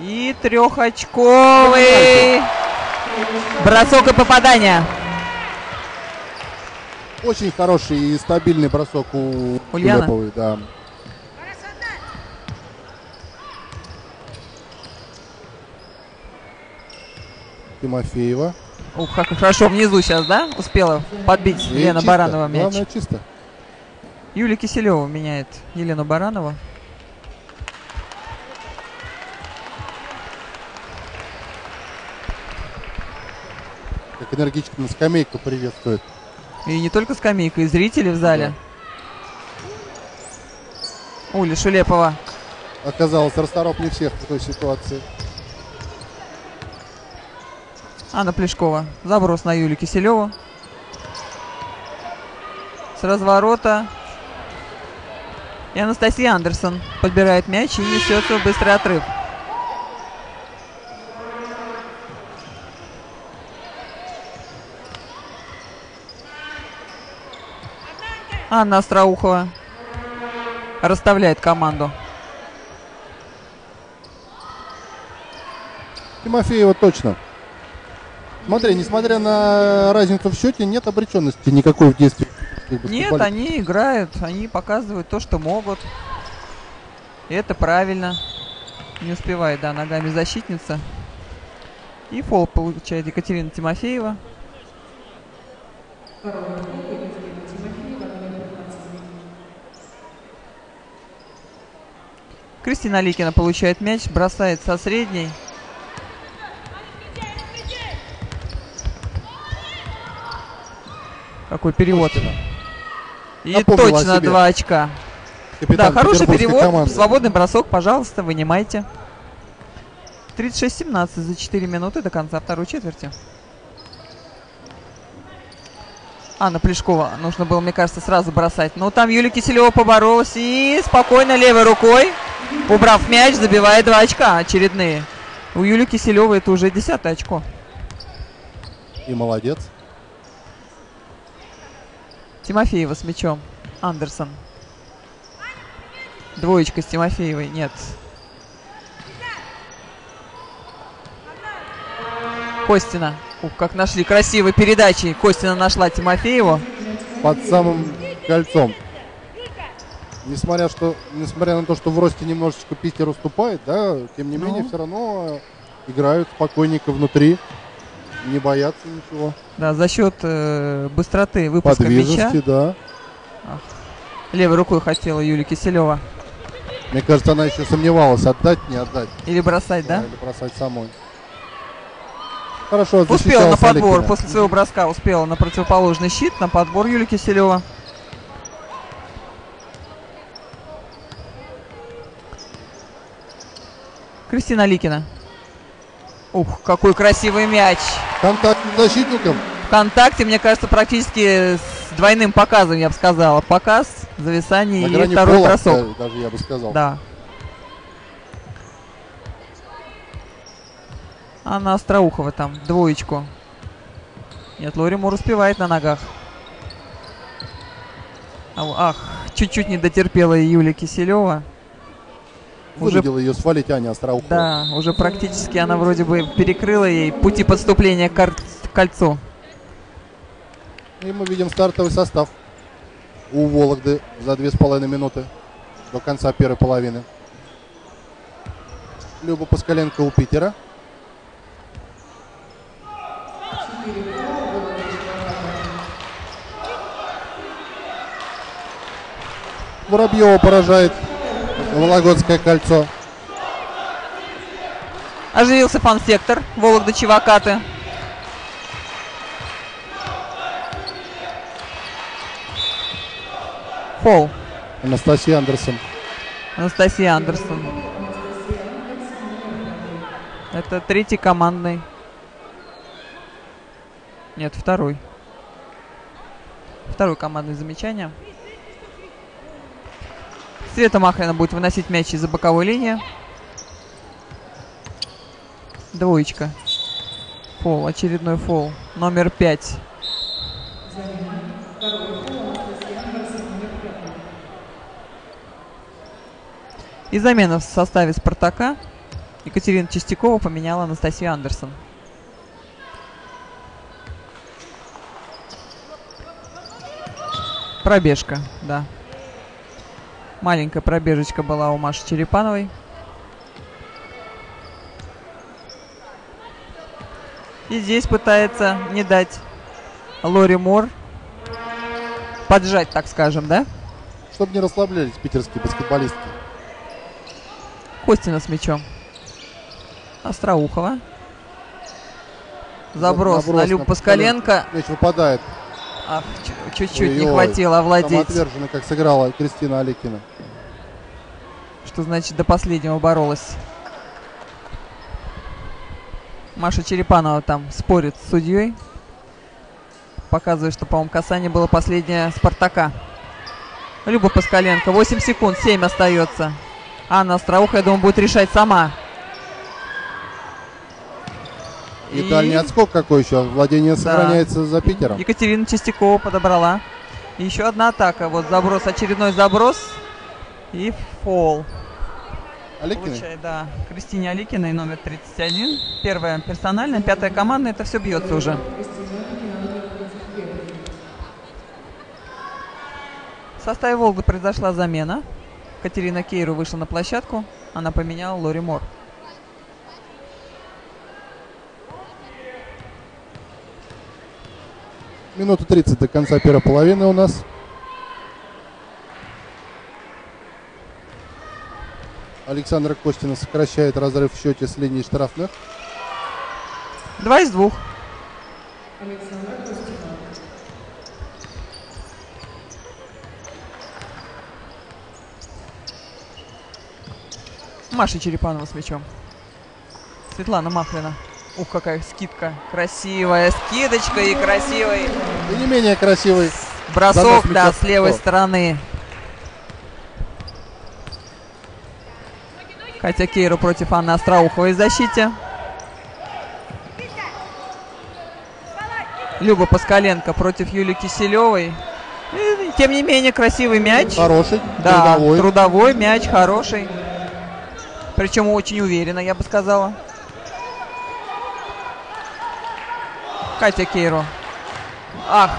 И трехочковый бросок и попадание. Очень хороший и стабильный бросок у Ульяна? Шулеповой, да. Тимофеева. Ух, как хорошо внизу сейчас, да? Успела подбить И Лена чисто. Баранова мяч. Главное чисто. Юлия Киселева меняет Елену Баранову. Как энергично на скамейку приветствует. И не только скамейка, и зрители в зале. Уля Шулепова. Оказалось, расторопнее всех в той ситуации. Анна Плешкова. Заброс на Юлю Киселеву. С разворота. И Анастасия Андерсон подбирает мяч и несется в быстрый отрыв. Анна Остроухова расставляет команду. Тимофеева точно. Смотри, несмотря на разницу в счете, нет обреченности никакой в действии. Нет, они играют, они показывают то, что могут. И это правильно. Не успевает, да, ногами защитница. И фол получает Екатерина Тимофеева. Кристина Ликина получает мяч, бросает со средней. Какой перевод. И Напомнила точно два очка. Капитан да, хороший перевод. команды. Свободный бросок, пожалуйста, вынимайте. 36-17 за 4 минуты до конца второй четверти. Анна Плешкова. Нужно было, мне кажется, сразу бросать. Но там Юлия Киселева поборолась и спокойно левой рукой, убрав мяч, забивает два очка очередные. У Юлии Киселевой это уже десятое очко. И молодец. Тимофеева с мячом. Андерсон. Двоечка с Тимофеевой. Нет. Костина. Ух, как нашли красивой передачи. Костина нашла Тимофееву. Под самым кольцом. Несмотря, что, несмотря на то, что в росте немножечко Питер уступает, да, тем не Ну. менее, все равно играют спокойненько внутри. Не боятся ничего. Да, за счет э, быстроты выпуска мяча. Да. Левой рукой хотела Юлия Киселева. Мне кажется, она еще сомневалась, отдать, не отдать. Или бросать, да? Или бросать самой. Хорошо, Успела на подбор. Аликина. После своего броска успела на противоположный щит. На подбор Юлия Киселева. Кристина Ликина. Ух, какой красивый мяч. Контакт с защитником. ВКонтакте, мне кажется, практически с двойным показом, я бы сказала. Показ, зависание На и второй пола, бросок. да, даже я бы сказал. Да. Анна Остроухова там, двоечку. Нет, Лори Мур успевает на ногах. А, Ах, чуть-чуть не дотерпела Юлия Киселева. Уже, Вынудил ее свалить Аня Остроухова. да, уже практически она вроде бы перекрыла ей пути подступления к кольцу. И мы видим стартовый состав у Вологды за две с половиной минуты до конца первой половины. Люба Паскаленко у Питера. Воробьева поражает Вологодское кольцо. Оживился фан-сектор Вологда Чевакаты. Фол. Анастасия Андерсон. Анастасия Андерсон. Это третий командный. Нет, второй. Второе командное замечание. Света Махрина будет выносить мяч из-за боковой линии. Двоечка. Фол, очередной фол. Номер пять. И замена в составе «Спартака». Екатерина Чистякова поменяла Анастасию Андерсон. Пробежка, да. Маленькая пробежечка была у Маши Черепановой. И здесь пытается не дать Лори Мор поджать, так скажем, да? Чтобы не расслаблялись питерские баскетболистки. Костина с мячом. Остроухова. Заброс, на Люб Паскаленко. Мяч выпадает. Ах, чу- чуть-чуть не хватило овладеть. Самоотверженно, как сыграла Кристина Аликина. Что значит до последнего боролась. Маша Черепанова там спорит с судьей. Показывает, что, по-моему, касание было последнее Спартака. Люба Паскаленко. 8 секунд, 7 остается. Анна Остроуха, я думаю, будет решать сама. И, дальний отскок какой еще. Владение сохраняется за Питером. Екатерина Чистякова подобрала. И еще одна атака. Вот заброс, очередной заброс. И фол. Аликиной? Получает, да. Кристине Аликиной, номер 31. Первая персональная, пятая командная. Это все бьется уже. В составе Волга произошла замена. Катерина Кейру вышла на площадку. Она поменяла Лори Мор. Минута 30 до конца первой половины у нас. Александра Костина сокращает разрыв в счете с линии штрафных. Два из двух. Маша Черепанова с мячом. Светлана Махлина. Ух, какая скидка. Красивая скидочка и красивый И не менее красивый бросок, да, с левой стороны. Катя Кейру против Анны Остроуховой в защите. Люба Паскаленко против Юлии Киселевой. И, тем не менее, красивый мяч. Хороший, Да, трудовой. трудовой мяч, хороший. Причем очень уверенно, я бы сказала. Катя Кейру. Ах,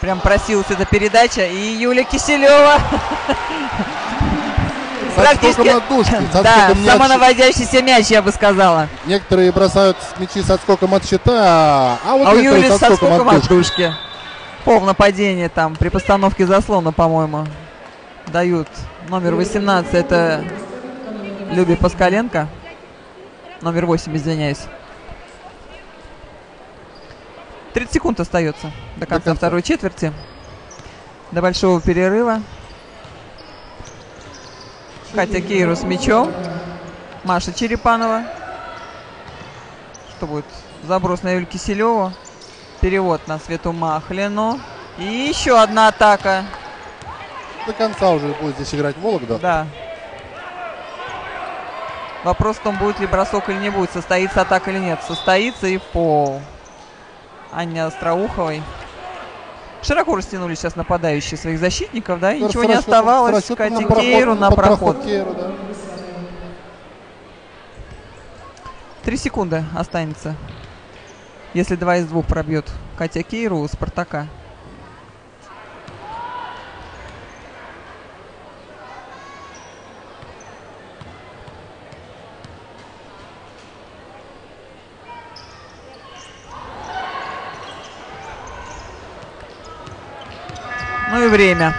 прям просилась эта передача. И Юля Киселева. [LAUGHS] Отскоком от дужки, с Да, отскоком не от самонаводящийся мяч, я бы сказала. Некоторые бросают мячи с отскоком от щита, а вот а у Юли с отскоком от дужки. дужки. Пол нападения там при постановке заслона, по-моему, дают. Номер 18 это Люби Паскаленко. Номер 8, извиняюсь. 30 секунд остается до конца конца. второй четверти. До большого перерыва. Катя Кейру с мячом. Маша Черепанова. Что будет? Заброс на Юль Киселеву. Перевод на Свету Махлину. И еще одна атака. До конца уже будет здесь играть Вологда. Да. Вопрос в том, будет ли бросок или не будет, состоится атака или нет. Состоится и пол. Анне Остроуховой. Широко растянули сейчас нападающие своих защитников, да, и ничего не оставалось. расчетом Кате проход- на проход. Кейру, да. Три секунды останется. Если два из двух пробьет Катя Кейру у Спартака. Ну и время.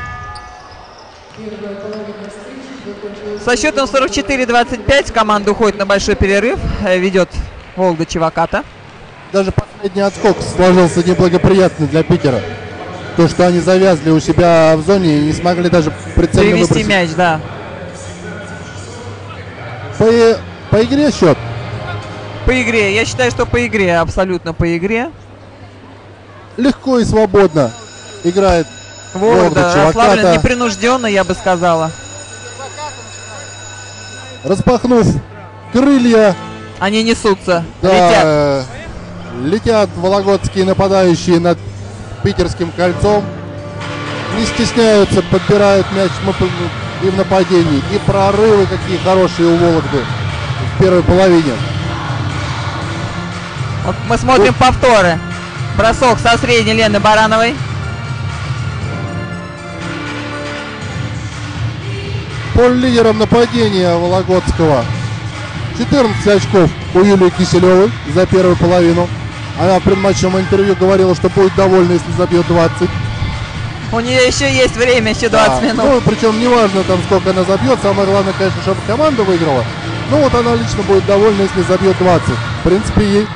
Со счетом 44-25 команда уходит на большой перерыв. Э, Ведет Волга Чеваката. Даже последний отскок сложился неблагоприятно для Питера. То, что они завязли у себя в зоне и не смогли даже прицельно Перевести выбросить. мяч, да. По, по игре счет. По игре. Я считаю, что по игре. Абсолютно по игре. Легко и свободно играет Вологда Чеваката. расслаблен, непринужденно, я бы сказала. распахнув крылья, Они несутся, да, летят. летят вологодские нападающие над питерским кольцом. Не стесняются, подбирают мяч и в нападении. И прорывы какие хорошие у Вологды в первой половине. Вот мы смотрим повторы. Бросок со средней Лены Барановой. Пол лидером нападения Вологодского. 14 очков у Юлии Киселевой за первую половину. Она в предматчевом интервью говорила, что будет довольна, если забьет 20. У нее еще есть время, еще 20 Да. минут. Ну, причем неважно там, сколько она забьет. Самое главное, конечно, чтобы команда выиграла. Ну, вот она лично будет довольна, если забьет 20. В принципе, ей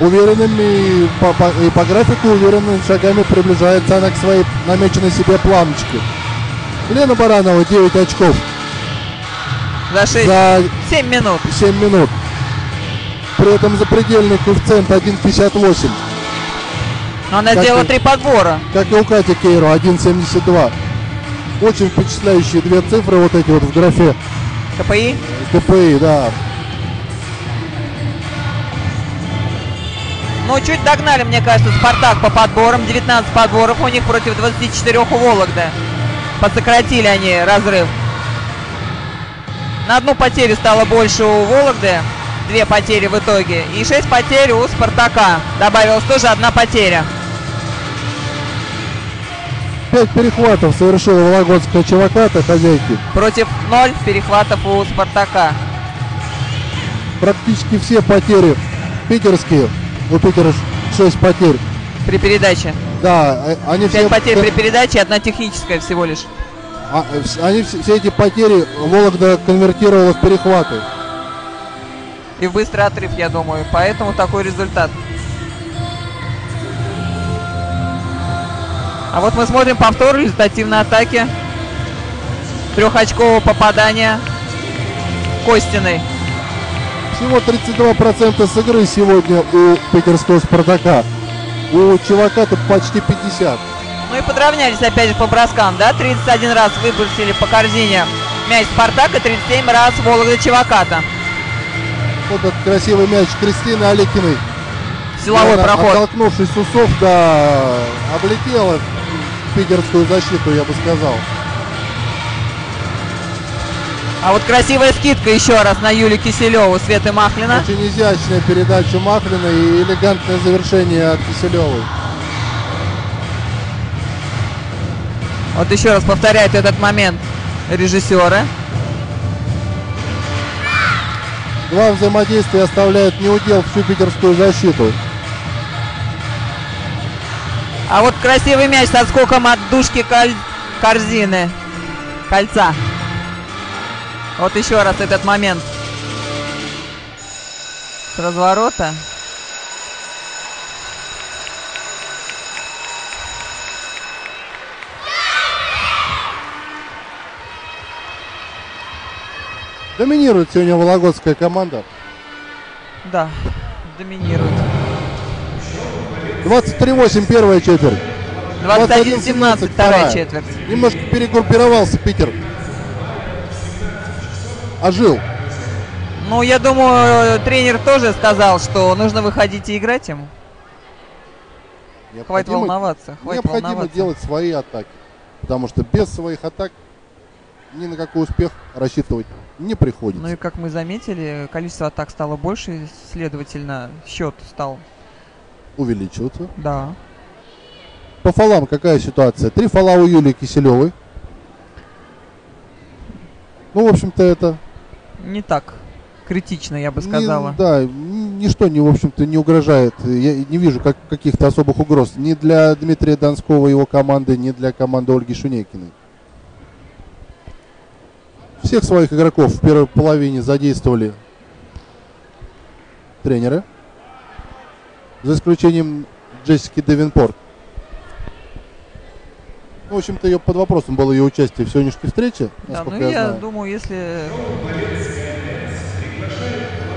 уверенными по, по- и по графику уверенными шагами приближается она к своей намеченной себе планочке. Лена Баранова 9 очков За 6, за 7 минут. 7 минут. При этом запредельный коэффициент 1,58. Но она Как сделала и- три подбора. Как и у Кати Кейру 1,72. Очень впечатляющие две цифры вот эти вот в графе КПИ. КПИ, да. Ну, чуть догнали, мне кажется, Спартак по подборам. 19 подборов у них против 24 у Вологды. Подсократили они разрыв. На одну потерю стало больше у Вологды. Две потери в итоге. И 6 потерь у Спартака. Добавилась тоже одна потеря. Пять перехватов совершила Вологодская Чеваката, хозяйки. Против 0 перехватов у Спартака. Практически все потери питерские. У Питера 6 потерь. При передаче. Да, э, они все... 5 потерь при передаче, одна техническая всего лишь. а, э, они все, все эти потери Вологда конвертировала в перехваты. И в быстрый отрыв, я думаю. Поэтому такой результат. А вот мы смотрим повтор результативной атаки. Трехочкового попадания Костиной. Всего 32% с игры сегодня у питерского Спартака. У Чеваката почти 50. Ну и подравнялись опять же по броскам, да? 31 раз выбросили по корзине мяч Спартака, 37 раз Вологда Чеваката. Вот этот красивый мяч Кристины Аликиной. Силовой Она, проход. Оттолкнувшись усов, да, облетела питерскую защиту, я бы сказал. А вот красивая скидка еще раз на Юлю Киселеву, Светы Махлина. Очень изящная передача Махлина и элегантное завершение от Киселевой. Вот еще раз повторяют этот момент режиссеры. Два взаимодействия оставляют неудел всю питерскую защиту. А вот красивый мяч с отскоком от дужки коль- корзины. Кольца. Вот еще раз этот момент. С разворота. Доминирует сегодня вологодская команда. Да, доминирует. 23-8 первая четверть. 21-17 вторая четверть. Немножко перегруппировался Питер. Ожил. Ну, я думаю, тренер тоже сказал, что нужно выходить и играть ему. Хватит Необходимо- волноваться, хватит Необходимо волноваться. делать свои атаки. Потому что без своих атак ни на какой успех рассчитывать не приходится. Ну и как мы заметили, количество атак стало больше, следовательно, счет стал, Увеличиваться. да. По фолам какая ситуация? Три фола у Юлии Киселевой. Ну, в общем-то, это... Не так критично, я бы не- сказала. да, н- ничто, не, в общем-то, не угрожает. Я не вижу как, каких-то особых угроз ни для Дмитрия Донского и его команды, ни для команды Ольги Шунейкиной. Всех своих игроков в первой половине задействовали тренеры. За исключением Джессики Девинпорт. Ну, в общем-то, ее под вопросом было ее участие в сегодняшней встрече, Да, ну я, я знаю. думаю, если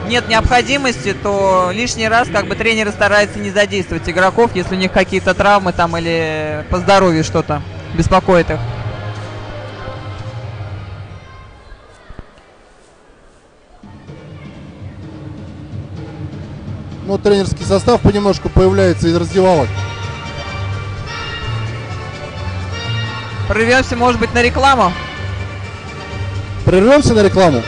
нет необходимости, то лишний раз как бы тренеры стараются не задействовать игроков, если у них какие-то травмы там или по здоровью что-то беспокоит их. Но тренерский состав понемножку появляется из раздевалок. Прорвемся, может быть, на рекламу. Прервемся на рекламу.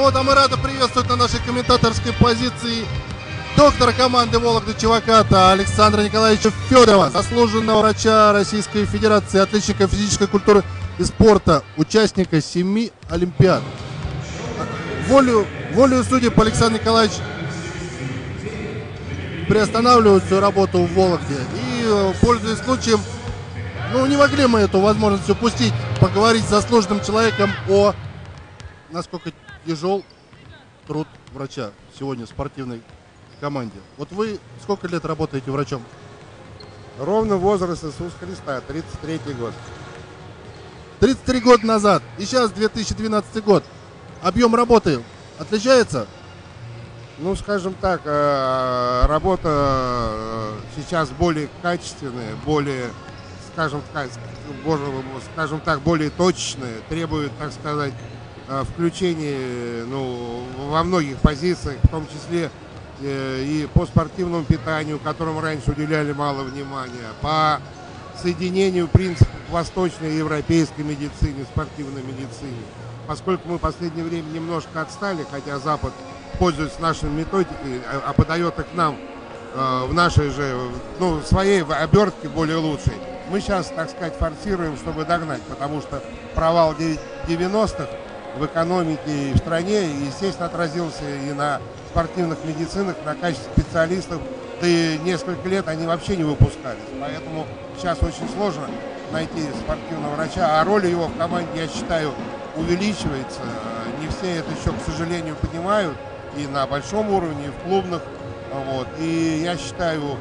Вот, а мы рады приветствовать на нашей комментаторской позиции доктора команды Вологды Чеваката Александра Николаевича Федорова, заслуженного врача Российской Федерации, отличника физической культуры и спорта, участника семи Олимпиад. Волю, волю судеб Александр Николаевич приостанавливает свою работу в Вологде. И, э, пользуясь случаем, ну, не могли мы эту возможность упустить, поговорить с заслуженным человеком о, насколько тяжел труд врача сегодня в спортивной команде. Вот вы сколько лет работаете врачом? Ровно возраст Иисуса Христа, 33 год. 33 года назад и сейчас 2012 год. Объем работы отличается? Ну, скажем так, э, работа э, сейчас более качественная, более, скажем так, скажем так, более точечная, требует, так сказать, э, включения ну, во многих позициях, в том числе э, и по спортивному питанию, которому раньше уделяли мало внимания, по соединению принципов восточной и европейской медицины, спортивной медицины. Поскольку мы в последнее время немножко отстали, хотя Запад пользуется нашей методикой, а, а подает их нам э, в нашей же, ну, в своей обертке более лучшей. Мы сейчас, так сказать, форсируем, чтобы догнать, потому что провал 90-х в экономике и в стране, естественно, отразился и на спортивных медицинах, на качестве специалистов, да и несколько лет они вообще не выпускались. Поэтому сейчас очень сложно найти спортивного врача, а роль его в команде, я считаю, увеличивается. Не все это еще, к сожалению, понимают и на большом уровне, и в клубных. Вот. И я считаю,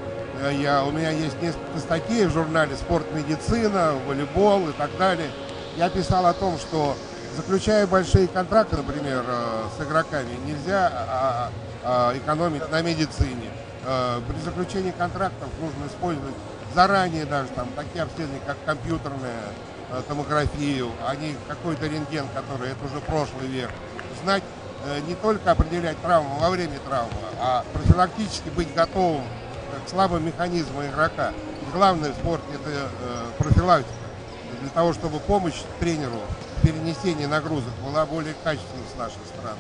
я, у меня есть несколько статей в журнале «Спорт, медицина», «Волейбол» и так далее. Я писал о том, что заключая большие контракты, например, э, с игроками, нельзя а, а, экономить на медицине. Э, при заключении контрактов нужно использовать заранее даже там такие обследования, как компьютерная э, томографию, а не какой-то рентген, который это уже прошлый век. Знать не только определять травму во время травмы, а профилактически быть готовым к слабым механизмам игрока. И главное в спорте это профилактика. Для того, чтобы помощь тренеру перенесение нагрузок была более качественной с нашей стороны.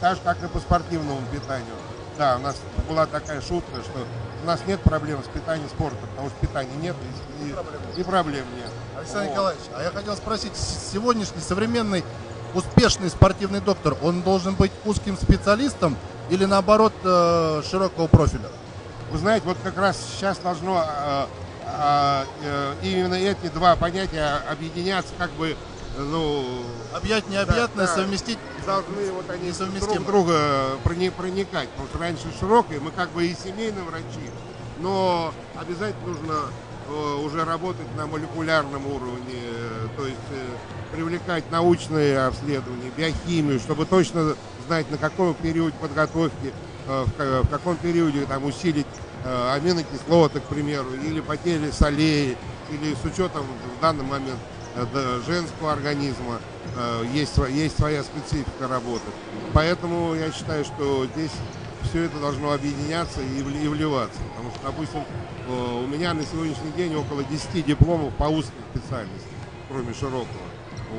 Так же, как и по спортивному питанию. Да, у нас была такая шутка, что у нас нет проблем с питанием спорта, потому что питания нет и, и, и проблем нет. Александр вот. Николаевич, а я хотел спросить, сегодняшний современный успешный спортивный доктор, он должен быть узким специалистом или наоборот э, широкого профиля? Вы знаете, вот как раз сейчас должно э, э, именно эти два понятия объединяться как бы ну, объять необъятное, да, совместить должны вот они друг друга проникать. Потому что раньше широкие, мы как бы и семейные врачи, но обязательно нужно э, уже работать на молекулярном уровне, то есть э, привлекать научные обследования, биохимию, чтобы точно знать, на каком периоде подготовки, э, в каком периоде там усилить аминокислоты, к примеру, или потери солей, или с учетом в данный момент женского организма, э, есть, есть своя специфика работы. Поэтому я считаю, что здесь все это должно объединяться и вливаться. Потому что, допустим, э, у меня на сегодняшний день около 10 дипломов по узким специальностям, кроме широкого.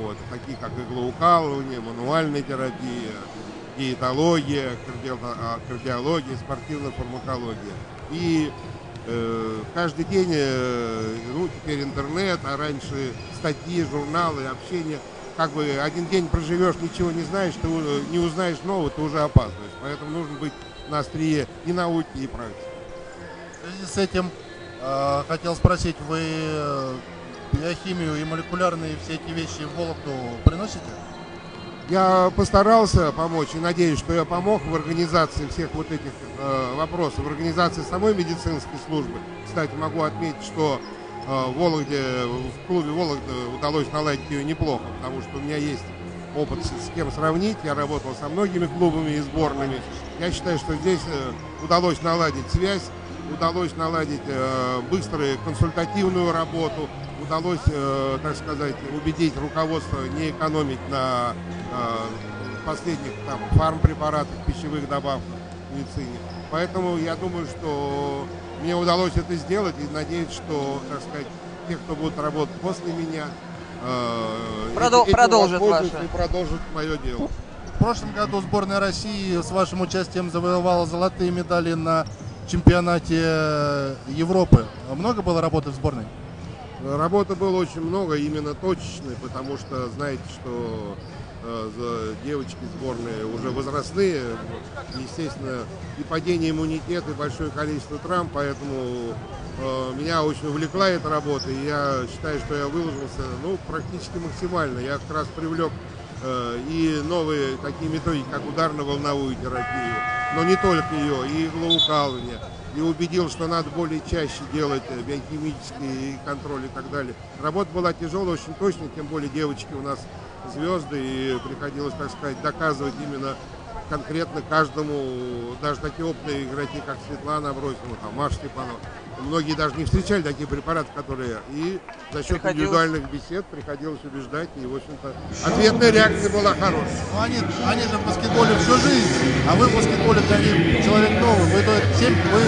Вот, такие как иглоукалывание, мануальная терапия, диетология, а, кардиология, спортивная фармакология. И каждый день, э, ну, теперь интернет, а раньше статьи, журналы, общение. Как бы один день проживешь, ничего не знаешь, ты не узнаешь нового, ты уже опаздываешь. Поэтому нужно быть на острие и науки, и практики. В связи с этим э, хотел спросить, вы э, биохимию и молекулярные все эти вещи в Вологду приносите? Я постарался помочь и надеюсь, что я помог в организации всех вот этих э, вопросов, в организации самой медицинской службы. Кстати, могу отметить, что э, в Вологде, в клубе Вологда удалось наладить ее неплохо, потому что у меня есть опыт с, с кем сравнить. Я работал со многими клубами и сборными. Я считаю, что здесь э, удалось наладить связь, удалось наладить э, быструю консультативную работу, удалось, э, так сказать, убедить руководство не экономить на э, последних там фармпрепаратах, пищевых добавках в медицине. Поэтому я думаю, что мне удалось это сделать и надеюсь, что, так сказать, те, кто будут работать после меня, э, Продол- этим продолжат ваше. и продолжат мое дело. В прошлом году сборная России с вашим участием завоевала золотые медали на чемпионате Европы. Много было работы в сборной? Работы было очень много, именно точечной, потому что знаете, что э, девочки сборные уже возрастные, естественно, и падение иммунитета, и большое количество травм, поэтому э, меня очень увлекла эта работа, и я считаю, что я выложился ну, практически максимально. Я как раз привлек э, и новые такие методики, как ударно-волновую терапию, но не только ее, и иглоукалывание, и убедил, что надо более чаще делать э, биохимический контроль и так далее. Работа была тяжелая, очень точная, тем более девочки у нас звезды, и приходилось, так сказать, доказывать именно конкретно каждому, даже такие опытные игроки, как Светлана Абросина, там, Маша Степанова, многие даже не встречали такие препараты, которые и за счет индивидуальных бесед приходилось убеждать, и, в общем-то, ответная реакция была хорошая. Ну, они, они же в баскетболе всю жизнь, а вы в баскетболе для них человек новый. Вы, то, 7, вы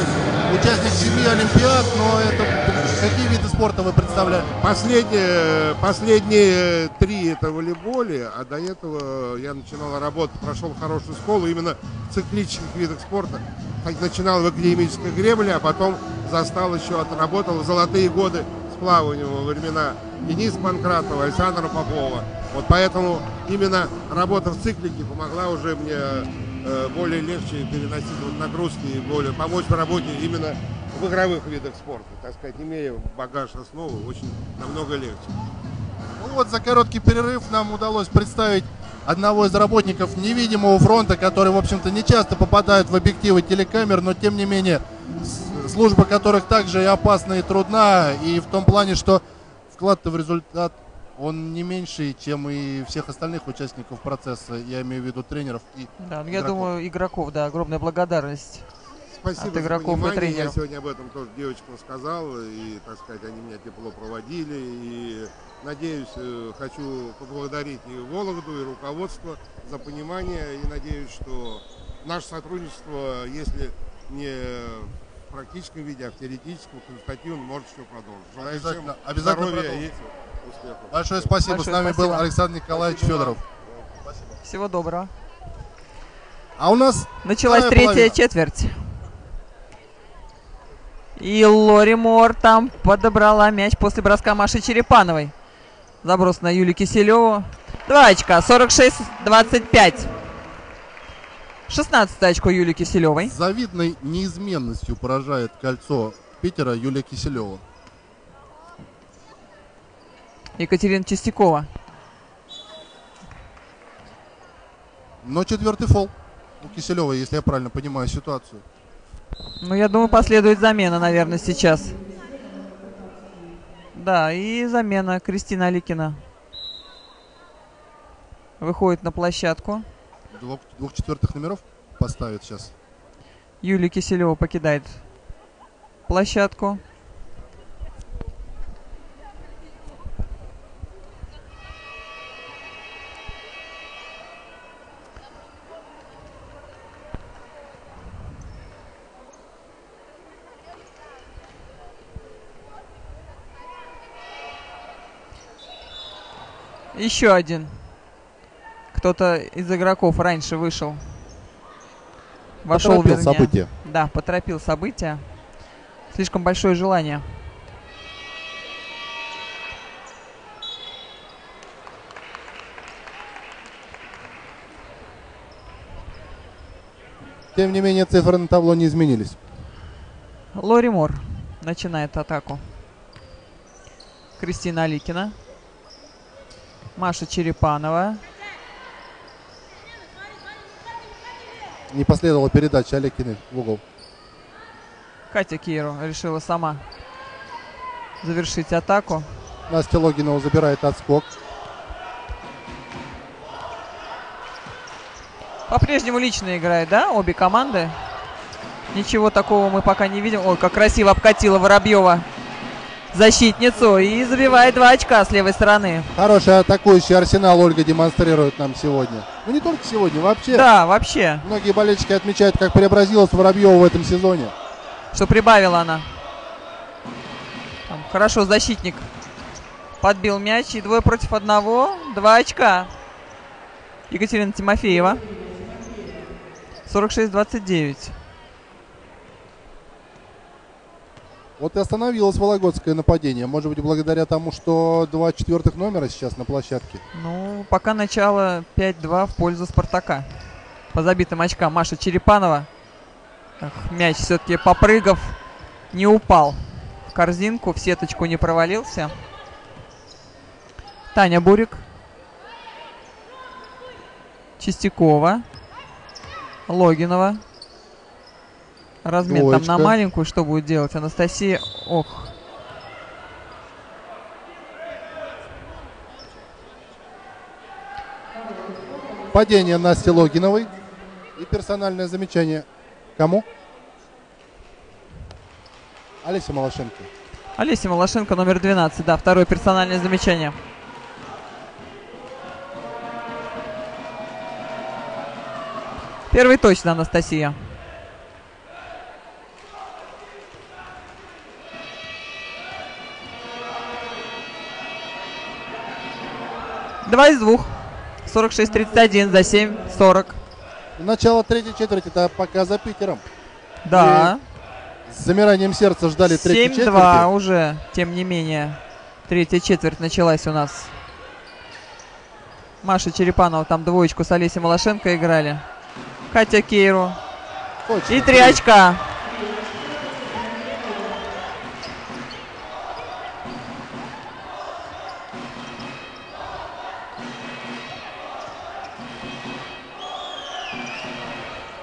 участник семи Олимпиад, но это какие виды спорта вы представляли? Последние, последние три это в волейболе, а до этого я начинал работать, прошел хорошую школу именно в циклических видах спорта. Начинал в академической гребле, а потом застал еще, отработал золотые годы плавания во времена Дениса Панкратова, Александра Попова. Вот поэтому именно работа в циклике помогла уже мне э, более легче переносить вот нагрузки и более помочь в работе именно в игровых видах спорта. Так сказать, имея багаж основы, очень намного легче. Ну вот за короткий перерыв нам удалось представить одного из работников невидимого фронта, который, в общем-то, не часто попадает в объективы телекамер, но тем не менее служба которых также и опасна и трудна, и в том плане, что вклад-то в результат он не меньше, чем и всех остальных участников процесса, я имею в виду тренеров и Да, ну, я игроков. думаю, игроков, да, огромная благодарность. Спасибо От за игроков и понимание. Я тренеров. сегодня об этом тоже девочкам сказал. И, так сказать, они меня тепло проводили. И, надеюсь, э, хочу поблагодарить и Вологду, и руководство за понимание. И надеюсь, что наше сотрудничество, если не в практическом виде, а в теоретическом, констативном, может еще продолжить. Желаю всем Обязательно- обязательно здоровья и успехов. Большое спасибо. Большое С нами был спасибо. Александр Николаевич Спасибо Федоров. Всего доброго. А у нас Началась третья половина. четверть. И Лори Мор там подобрала мяч после броска Маши Черепановой. Заброс на Юлию Киселеву. Два очка, 46-25. 16 очко Юлии Киселевой. с завидной неизменностью поражает кольцо Питера Юлия Киселева. Екатерина Чистякова. Но четвертый фол у Киселева, если я правильно понимаю ситуацию. Ну, я думаю, последует замена, наверное, сейчас. Да, и замена Кристина Аликина. Выходит на площадку. Двух, двух четвертых номеров поставит сейчас. Юлия Киселева покидает площадку. Еще один. Кто-то из игроков раньше вышел. Вошел, Поторопил вернее. события. Да, поторопил события. Слишком большое желание. Тем не менее, цифры на табло не изменились. Лори Мор начинает атаку. Кристина Аликина. Маша Черепанова. Не последовала передача Олекиной в угол. Катя Киру решила сама завершить атаку. Настя Логинова забирает отскок. По-прежнему лично играет, да, обе команды? Ничего такого мы пока не видим. Ой, как красиво обкатила Воробьева защитницу и забивает два очка с левой стороны. Хороший атакующий арсенал Ольга демонстрирует нам сегодня. Ну не только сегодня, вообще. Да, вообще. Многие болельщики отмечают, как преобразилась Воробьева в этом сезоне. Что прибавила она. Там хорошо защитник подбил мяч. И двое против одного. Два очка. Екатерина Тимофеева. 46-29. Вот и остановилось Вологодское нападение. Может быть, благодаря тому, что два четвертых номера сейчас на площадке. Ну, пока начало 5-2 в пользу Спартака. По забитым очкам Маша Черепанова. Ах, мяч все-таки попрыгав, не упал в корзинку, в сеточку не провалился. Таня Бурик. Чистякова. Логинова. Размен там на Двоечка. маленькую. Что будет делать Анастасия? Ох, Падение Насти Логиновой. И персональное замечание. Кому? Олеся Малашенко. Олеся Малашенко, номер 12. Да, второе персональное замечание. Первый точно, Анастасия. Два из двух. 46-31 за 7-40. Начало третьей четверти, это пока за Питером. Да. с замиранием сердца ждали третьей 7-2 четверти. уже, тем не менее. Третья четверть началась у нас. Маша Черепанова там двоечку с Олесей Малашенко играли. Катя Кейру. Точно. И три очка.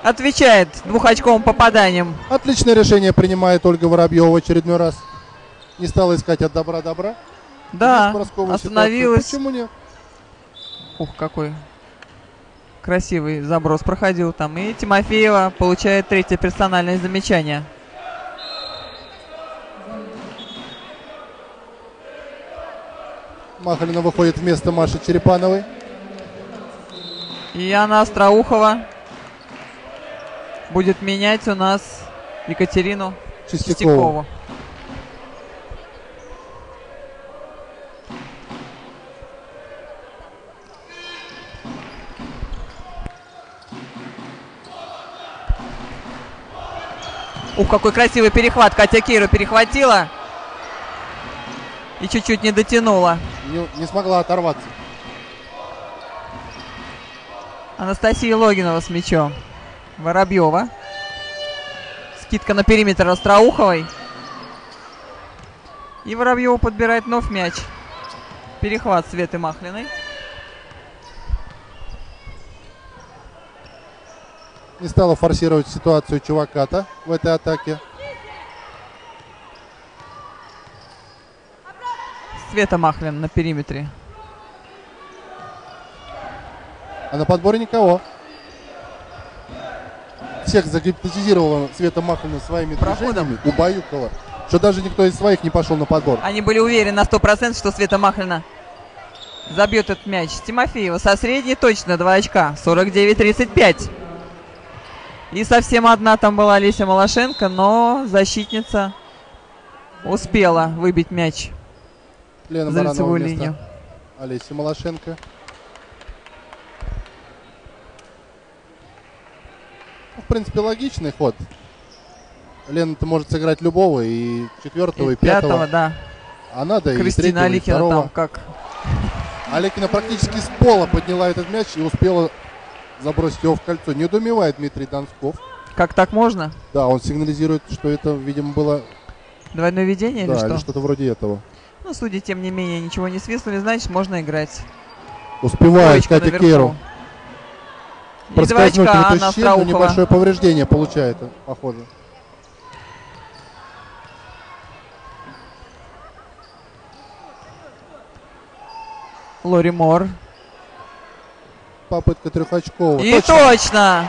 Отвечает двухочковым попаданием. Отличное решение принимает Ольга Воробьева в очередной раз. Не стала искать от добра добра. Да, остановилась. ситуация. Почему нет? Ух, какой красивый заброс проходил там. И Тимофеева получает третье персональное замечание. Махалина выходит вместо Маши Черепановой. И Анна Остроухова будет менять у нас Екатерину Чистякову. Чистякову. Ух, какой красивый перехват. Катя Киру перехватила. И чуть-чуть не дотянула. Не, не смогла оторваться. Анастасия Логинова с мячом. Воробьева. Скидка на периметр Остроуховой. И Воробьева подбирает вновь мяч. Перехват Светы Махлиной. Не стала форсировать ситуацию чувака-то в этой атаке. Света Махлин на периметре. А на подборе никого. Всех загипнотизировала Света Махалина своими Проходом. движениями, убаюкала, что даже никто из своих не пошел на подбор. Они были уверены на 100%, что Света Махлина забьет этот мяч. Тимофеева со средней точно 2 очка. 49-35. И совсем одна там была Олеся Малашенко, но защитница успела выбить мяч Лена за Баранова лицевую вместо линию. Олеси Малашенко. В принципе, логичный ход. Лена-то может сыграть любого, и четвертого, и, И пятого, пятого. да. А надо и Кристина третьего, и Аликина второго. там как Алекина практически с пола подняла этот мяч и успела забросить его в кольцо. Не удумевает Дмитрий Донсков. Как так можно? Да, он сигнализирует, что это, видимо, было Двойное видение да, или что? или что-то вроде этого. Ну, судьи, тем не менее, ничего не свистнули, значит, можно играть. Успевает Катя наверху. Проскользнуть щель, но небольшое повреждение получает, похоже. Лори Мор. Попытка трехочкового. И точно!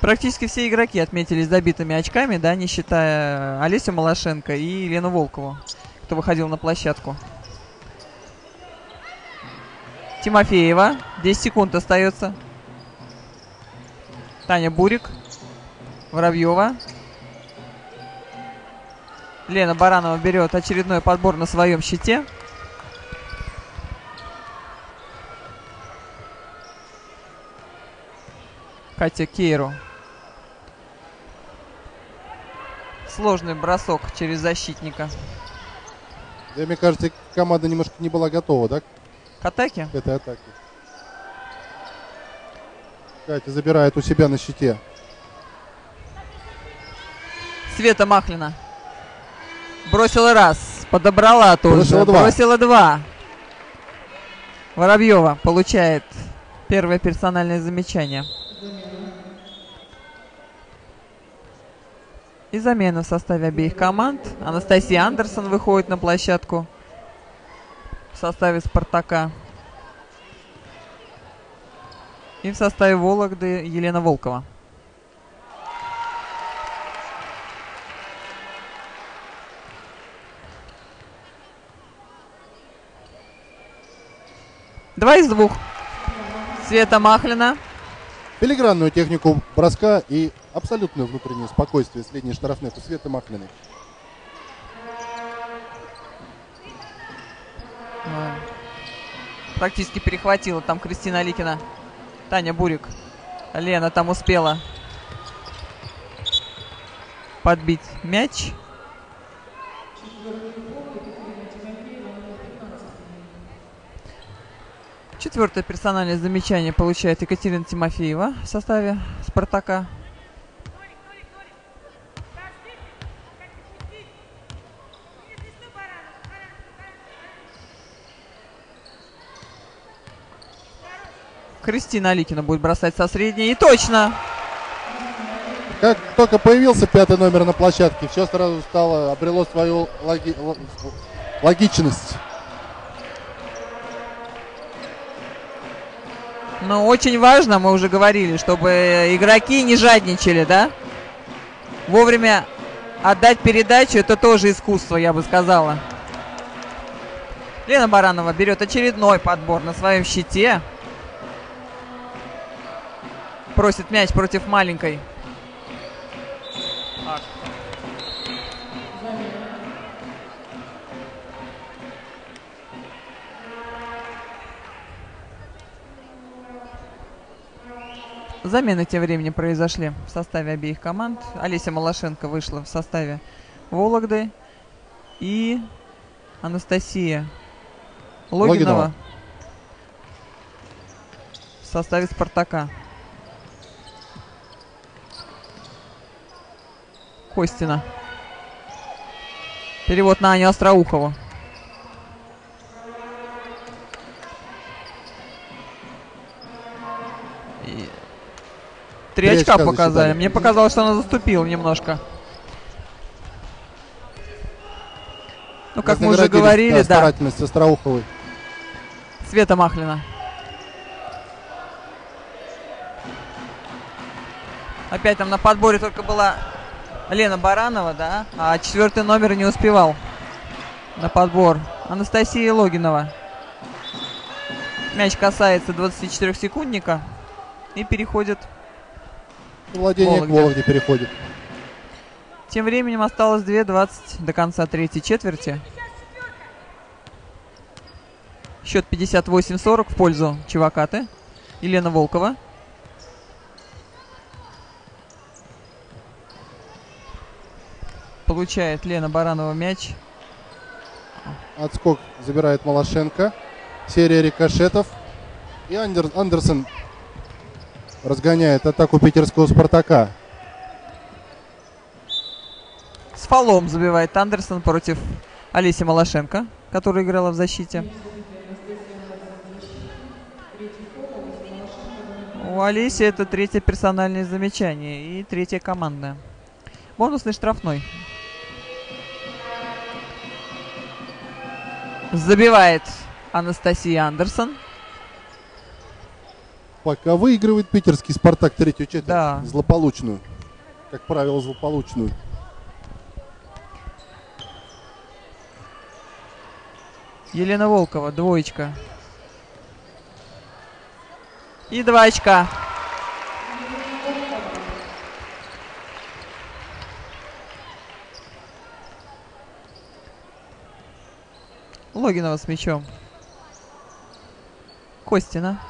Практически все игроки отметились забитыми очками, да, не считая Олесю Малашенко и Елену Волкову, кто выходил на площадку. Тимофеева. 10 секунд остается. Таня Бурик. Воробьева. Лена Баранова берет очередной подбор на своем щите. Катя Кейру. Сложный бросок через защитника. Да, мне кажется, команда немножко не была готова, да, К атаке. к этой атаке. Катя забирает у себя на щите. Света Махлина. Бросила раз. Подобрала тоже. Бросила два. Бросила два. Воробьева получает первое персональное замечание. И замена в составе обеих команд. Анастасия Андерсон выходит на площадку в составе «Спартака». И в составе «Вологды» Елена Волкова. Два из двух. Света Махлина. Филигранную технику броска и абсолютное внутреннее спокойствие средней штрафных у Светы Махлиной. Ну, Практически перехватила там Кристина Аликина Таня Бурик. Лена там успела подбить мяч. Четвертое персональное замечание получает Екатерина Тимофеева в составе «Спартака». Кристина Аликина будет бросать со средней. И точно! Как только появился пятый номер на площадке, все сразу стало, обрело свою логи- логичность. Но очень важно, мы уже говорили, чтобы игроки не жадничали, да? Вовремя отдать передачу, это тоже искусство, я бы сказала. Лена Баранова берет очередной подбор на своем щите. Просит мяч против маленькой. Замены тем временем произошли в составе обеих команд. Олеся Малашенко вышла в составе Вологды. И Анастасия Логинова, Логинова. в составе Спартака. Костина. Перевод на Аню Остроухову. И Три Три очка очка показали. засчитали. Мне показалось, что она заступила немножко. Ну, как мы уже говорили, да, старательность Остроуховой. Света Махлина. Опять там на подборе только была Лена Баранова, да, а четвертый номер не успевал на подбор. Анастасия Логинова. Мяч касается 24-секундника и переходит. Владение к Вологде переходит. Тем временем осталось 2.20 до конца третьей четверти. Счет 58-40 в пользу Чевакаты. Елена Волкова. Получает Лена Баранова мяч. Отскок забирает Малашенко. Серия рикошетов. И Андер- Андерсон разгоняет атаку питерского «Спартака». С фолом забивает Андерсон против Олеси Малашенко, которая играла в защите. У Олеси это третье персональное замечание и третье командное. Бонусный штрафной. Забивает Анастасия Андерсон. Пока выигрывает питерский «Спартак» третью четверть. Да. Злополучную. Как правило, злополучную. Елена Волкова, двоечка. И два очка. Логинова с мячом. Костина.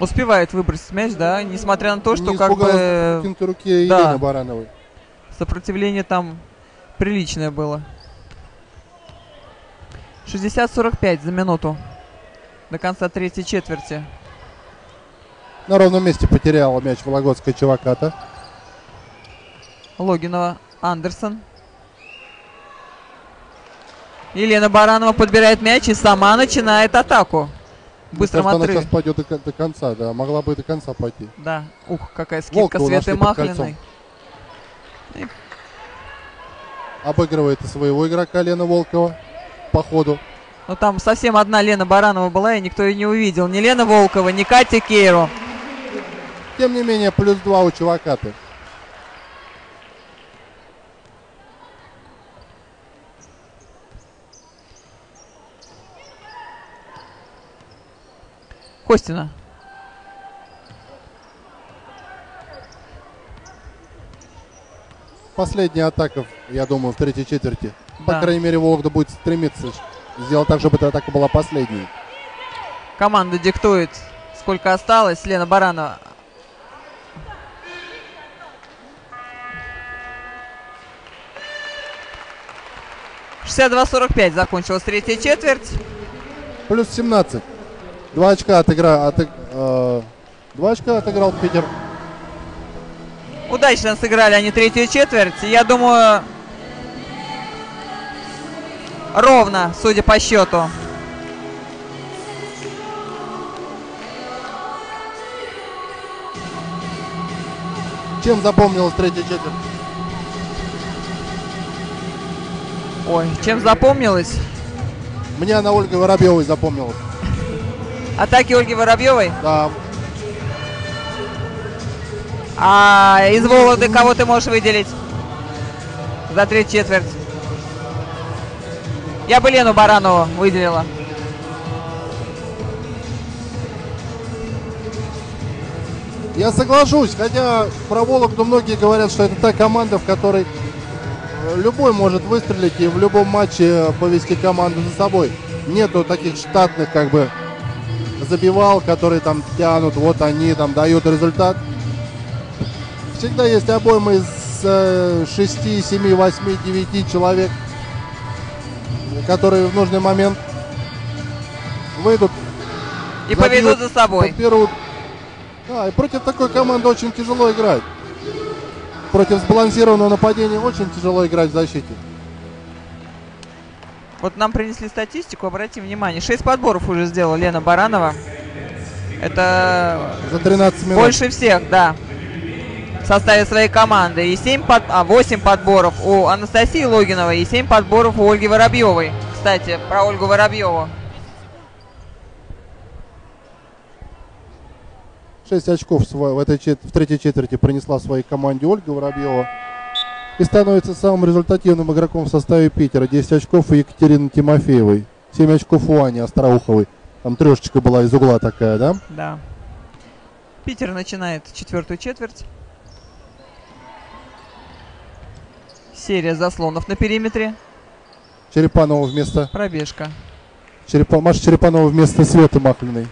Успевает выбросить мяч, да, несмотря на то, что Не как бы руке да. Елены Барановой. Сопротивление там приличное было. 60-45 за минуту. До конца третьей четверти. На ровном месте потеряла мяч Вологодская Чеваката. Логинова, Андерсон. Елена Баранова подбирает мяч и сама начинает атаку. В Мне быстром кажется, она отрыве. сейчас пойдет до, до конца, да. Могла бы и до конца пойти. Да. Ух, какая скидка Волкову Светы Махлиной. Обыгрывает и своего игрока Лена Волкова по ходу. Ну там совсем одна Лена Баранова была, и никто ее не увидел. Ни Лена Волкова, ни Катя Кейро. Тем не менее, плюс два у Чевакаты. Костина. Последняя атака, я думаю, в третьей четверти По Да. крайней мере, Вологда будет стремиться сделать так, чтобы эта атака была последней. Команда диктует, сколько осталось. Лена Баранова. Шестьдесят два сорок пять закончилась третья четверть. Плюс 17. Два очка отыгра... отыг- э, Два очка отыграл Питер. Удачно сыграли они третью четверть. Я думаю, ровно, судя по счету. Чем запомнилась третья четверть? Ой, чем запомнилось? Мне она Ольга Воробьевой запомнилась. Атаки Ольги Воробьевой. Да, А из Вологды кого ты можешь выделить за третью четверть? Я бы Лену Баранову выделила. Я соглашусь, хотя про Вологду многие говорят, что это та команда, в которой любой может выстрелить и в любом матче повести команду за собой. Нету таких штатных как бы забивал, которые там тянут, вот они там дают результат. Всегда есть обойма из э, 6, 7, 8, 9 человек, которые в нужный момент выйдут И Забьют, поведут за собой. подберут. Да, и против такой команды очень тяжело играть. Против сбалансированного нападения очень тяжело играть в защите. Вот нам принесли статистику, обратим внимание. Шесть подборов уже сделала Лена Баранова. Это За 13 минут. больше всех, да. В составе своей команды. И 7 под... а, 8 подборов у Анастасии Логиновой и 7 подборов у Ольги Воробьевой. Кстати, про Ольгу Воробьеву. 6 очков в, этой чет- в третьей четверти принесла своей команде Ольга Воробьева. И становится самым результативным игроком в составе Питера. 10 очков у Екатерины Тимофеевой. 7 очков у Ани Остроуховой. Там трешечка была из угла такая, да? Да. Питер начинает четвертую четверть. Серия заслонов на периметре. Черепанова вместо... Пробежка. Черепа... Маша Черепанова вместо Светы Махлиной.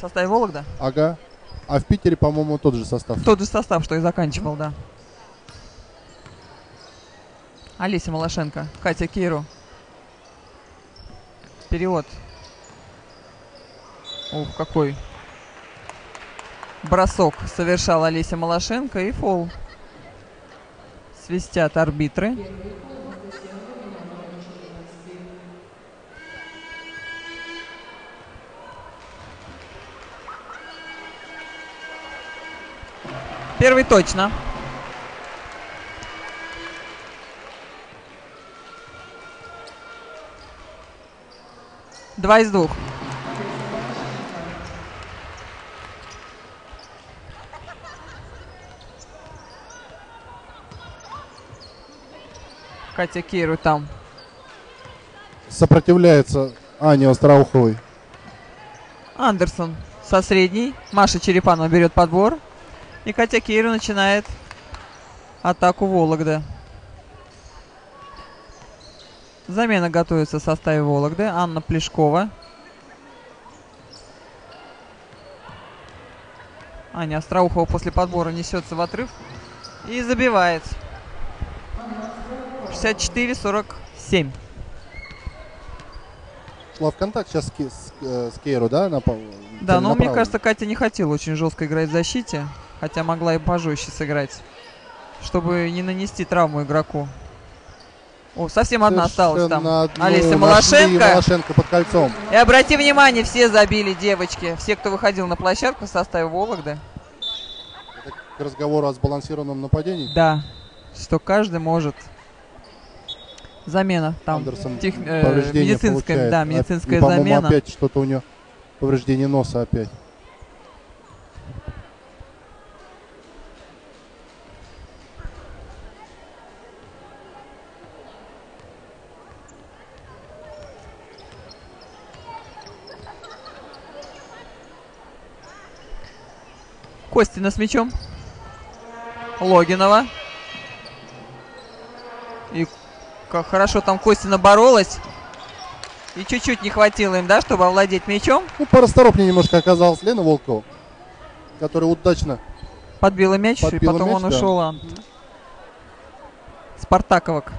В составе Вологда? Ага. А в Питере, по-моему, тот же состав. Тот же состав, что и заканчивал, да. Олеся Малашенко, Катя Киру. Перевод. Ух, какой бросок совершала Олеся Малашенко и фол. Свистят арбитры. Первый точно. Два из двух. Катя Киру там. Сопротивляется Ане Остроуховой. Андерсон со средней. Маша Черепанова берет подбор. И Катя Киру начинает атаку Вологды. Замена готовится в составе Вологды. Анна Плешкова. Аня Остроухова после подбора несется в отрыв. И забивает. 64-47. Шла в контакт сейчас с, э, с Кейру, да? На, Да, но мне кажется, Катя не хотела очень жестко играть в защите, хотя могла и пожестче сыграть, чтобы не нанести травму игроку. О, совсем одна осталась там. Одну Олеся Малашенко. Малашенко под кольцом. И обрати внимание, все забили девочки. Все, кто выходил на площадку в составе Вологды. К разговору о сбалансированном нападении. Да, что каждый может. Замена там. Андерсон тех- э, медицинская, получает. да, А- медицинская по-моему, замена. опять что-то у нее повреждение носа опять. Костина с мячом. Логинова. И Как хорошо там Костина боролась. И чуть-чуть не хватило им, да, чтобы овладеть мячом. Ну, порасторопнее немножко оказалась Лена Волкова, которая удачно Подбила мяч, и Подбила потом мяч, он да. ушел. а. Спартаковок.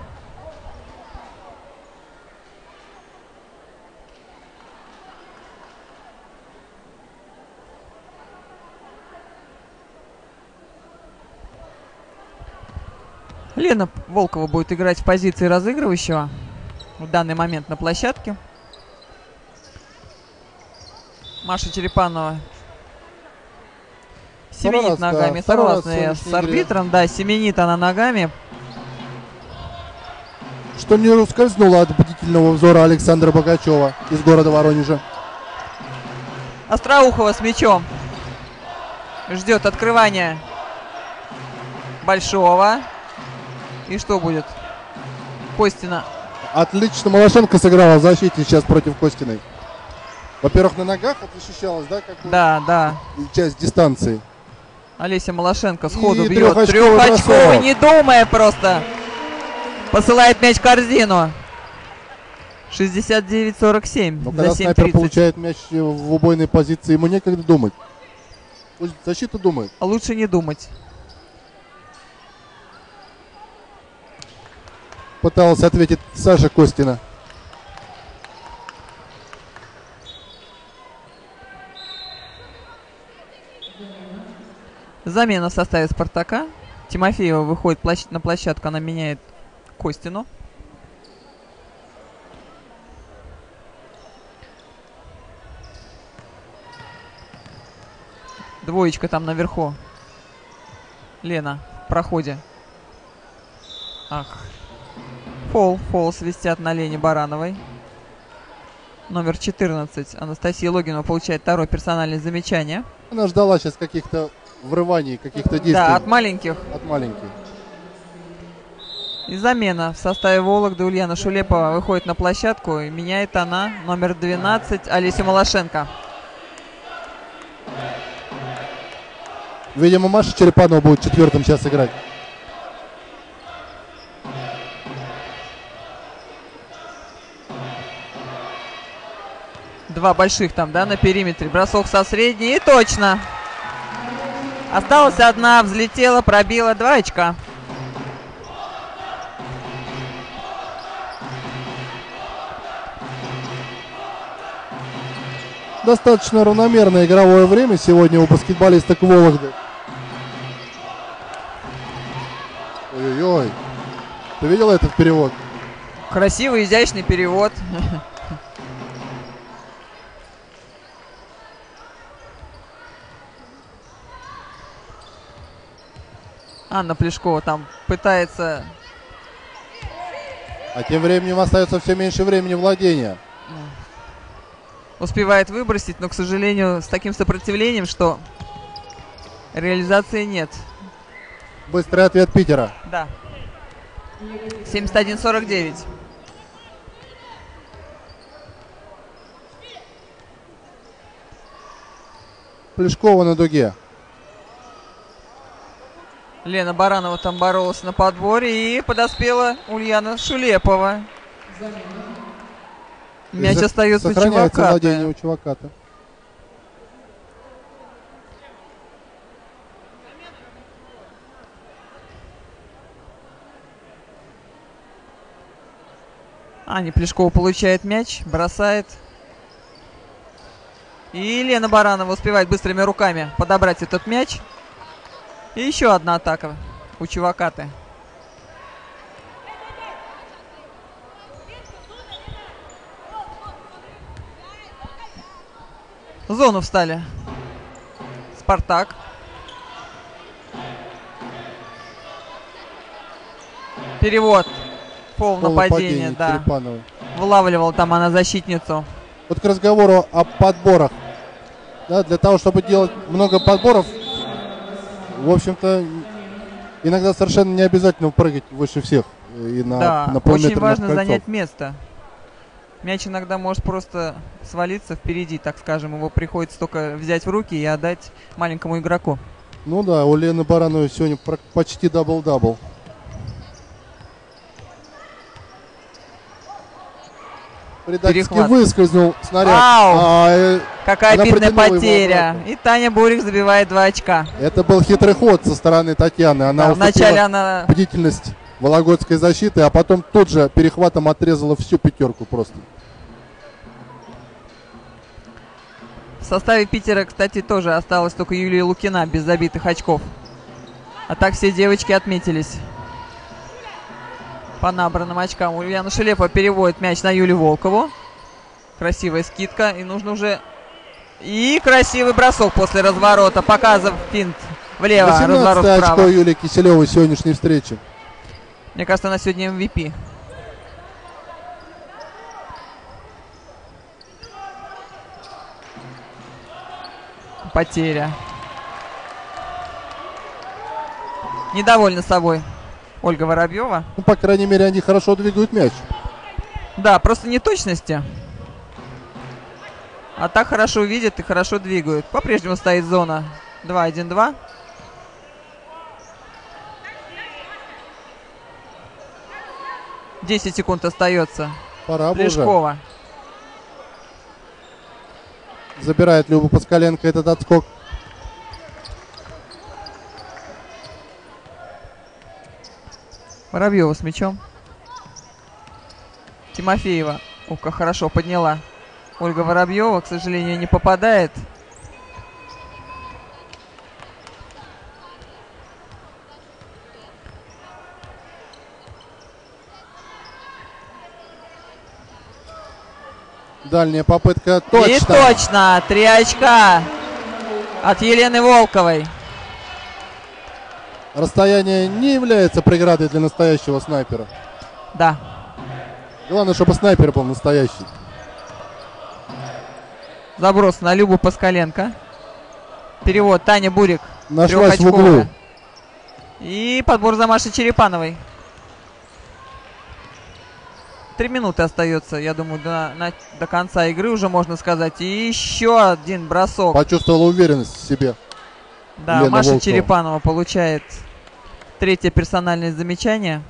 Лена Волкова будет играть в позиции разыгрывающего в данный момент на площадке. Маша Черепанова семенит Второй да, ногами. раз Согласна я с сегодняшней игре. арбитром. Да, семенит она ногами. что не ускользнуло от бдительного взора Александра Богачева из города Воронежа. Остроухова с мячом. Ждет открывания Большого. И что будет? Костина. Отлично Малашенко сыграла в защите сейчас против Костиной. Во-первых, на ногах защищалась, да, Да, да. часть дистанции. Олеся Малашенко сходу И бьет. трехочковый не думая просто. Посылает мяч в корзину. 69-47 Но за когда снайпер 7-30. получает мяч в убойной позиции, ему некогда думать. Пусть защита думает. А лучше не думать. Пыталась ответить Саша Костина. Замена в составе Спартака. Тимофеева выходит на площадку, она меняет Костину. Двоечка там наверху. Лена в проходе. Ах. Фол, фол свистят на Лене Барановой. Номер 14. Анастасия Логинова получает второе персональное замечание. Она ждала сейчас каких-то врываний, каких-то действий Да, от маленьких. от маленьких. И замена в составе Вологды Ульяна Шулепова выходит на площадку и меняет она номер 12 Олесю Малашенко. Видимо, Маша Черепанова будет четвертым сейчас играть. Два больших там, да, на периметре. Бросок со средней и точно. Осталась одна, взлетела, пробила два очка. Достаточно равномерное игровое время сегодня у баскетболисток Вологды. Ой-ой-ой. Ты видел этот перевод? Красивый, изящный перевод. [LAUGHS] Анна Плешкова там пытается А тем временем остается все меньше времени владения. успевает выбросить, но, к сожалению, с таким сопротивлением, что реализации нет. Быстрый ответ Питера. Да. 71-49. Плешкова на дуге. Лена Баранова там боролась на подборе и подоспела Ульяна Шулепова. Мяч За- остается у Сохраняется владение Чуваката. у Чуваката. Аня Плешкова получает мяч, бросает. И Лена Баранова успевает быстрыми руками подобрать этот мяч. И еще одна атака у Чувакаты. В зону встали. Спартак. Перевод. Пол нападения, да. Черепановой. Вылавливал там она защитницу. Вот к разговору о подборах. Да, для того, чтобы делать много подборов, в общем-то, иногда совершенно не обязательно прыгать выше всех и на, да, на полметра очень важно кольцом. занять место. Мяч иногда может просто свалиться впереди, так скажем. Его приходится только взять в руки и отдать маленькому игроку. Ну да, у Лены Барановой сегодня почти дабл-дабл. Предательски Перехват. выскользнул снаряд. Ау! А, э, Какая обидная потеря. И Таня Бурик забивает 2 очка. это был хитрый ход со стороны Татьяны. Она Да, вначале она бдительность Вологодской защиты, а потом тут же перехватом отрезала всю пятерку просто. в составе Питера, кстати, тоже осталась только Юлия Лукина без забитых очков. А так все девочки отметились. По набранным очкам. Ульяна Шелепова переводит мяч на Юлю Волкову. Красивая скидка. И нужно уже... И красивый бросок после разворота. Показов финт влево, разворот 18 очко вправо. Юлии Киселевой сегодняшней встречи. Мне кажется, она сегодня MVP. Потеря. Недовольна собой Ольга Воробьева. Ну, по крайней мере, они хорошо двигают мяч. Да, просто неточности. А так хорошо видят и хорошо двигают. По-прежнему стоит зона 2-1-2. Десять секунд остается. Пора бы уже. Плешкова. Забирает Люба Паскаленко этот отскок. Воробьева с мячом. Тимофеева. Ух, как хорошо подняла. Ольга Воробьева, к сожалению, не попадает. Дальняя попытка. Точно. И точно! Три очка от Елены Волковой. Расстояние не является преградой для настоящего снайпера. Да. Главное, чтобы снайпер был настоящий. Заброс на Любу Паскаленко. Перевод Таня Бурик. Нашлась в углу. И подбор за Машей Черепановой. Три минуты остается, я думаю, до, на- до конца игры уже можно сказать. И еще один бросок. Почувствовала уверенность в себе. Да, Лена Маша Волкова. Черепанова получает третье персональное замечание.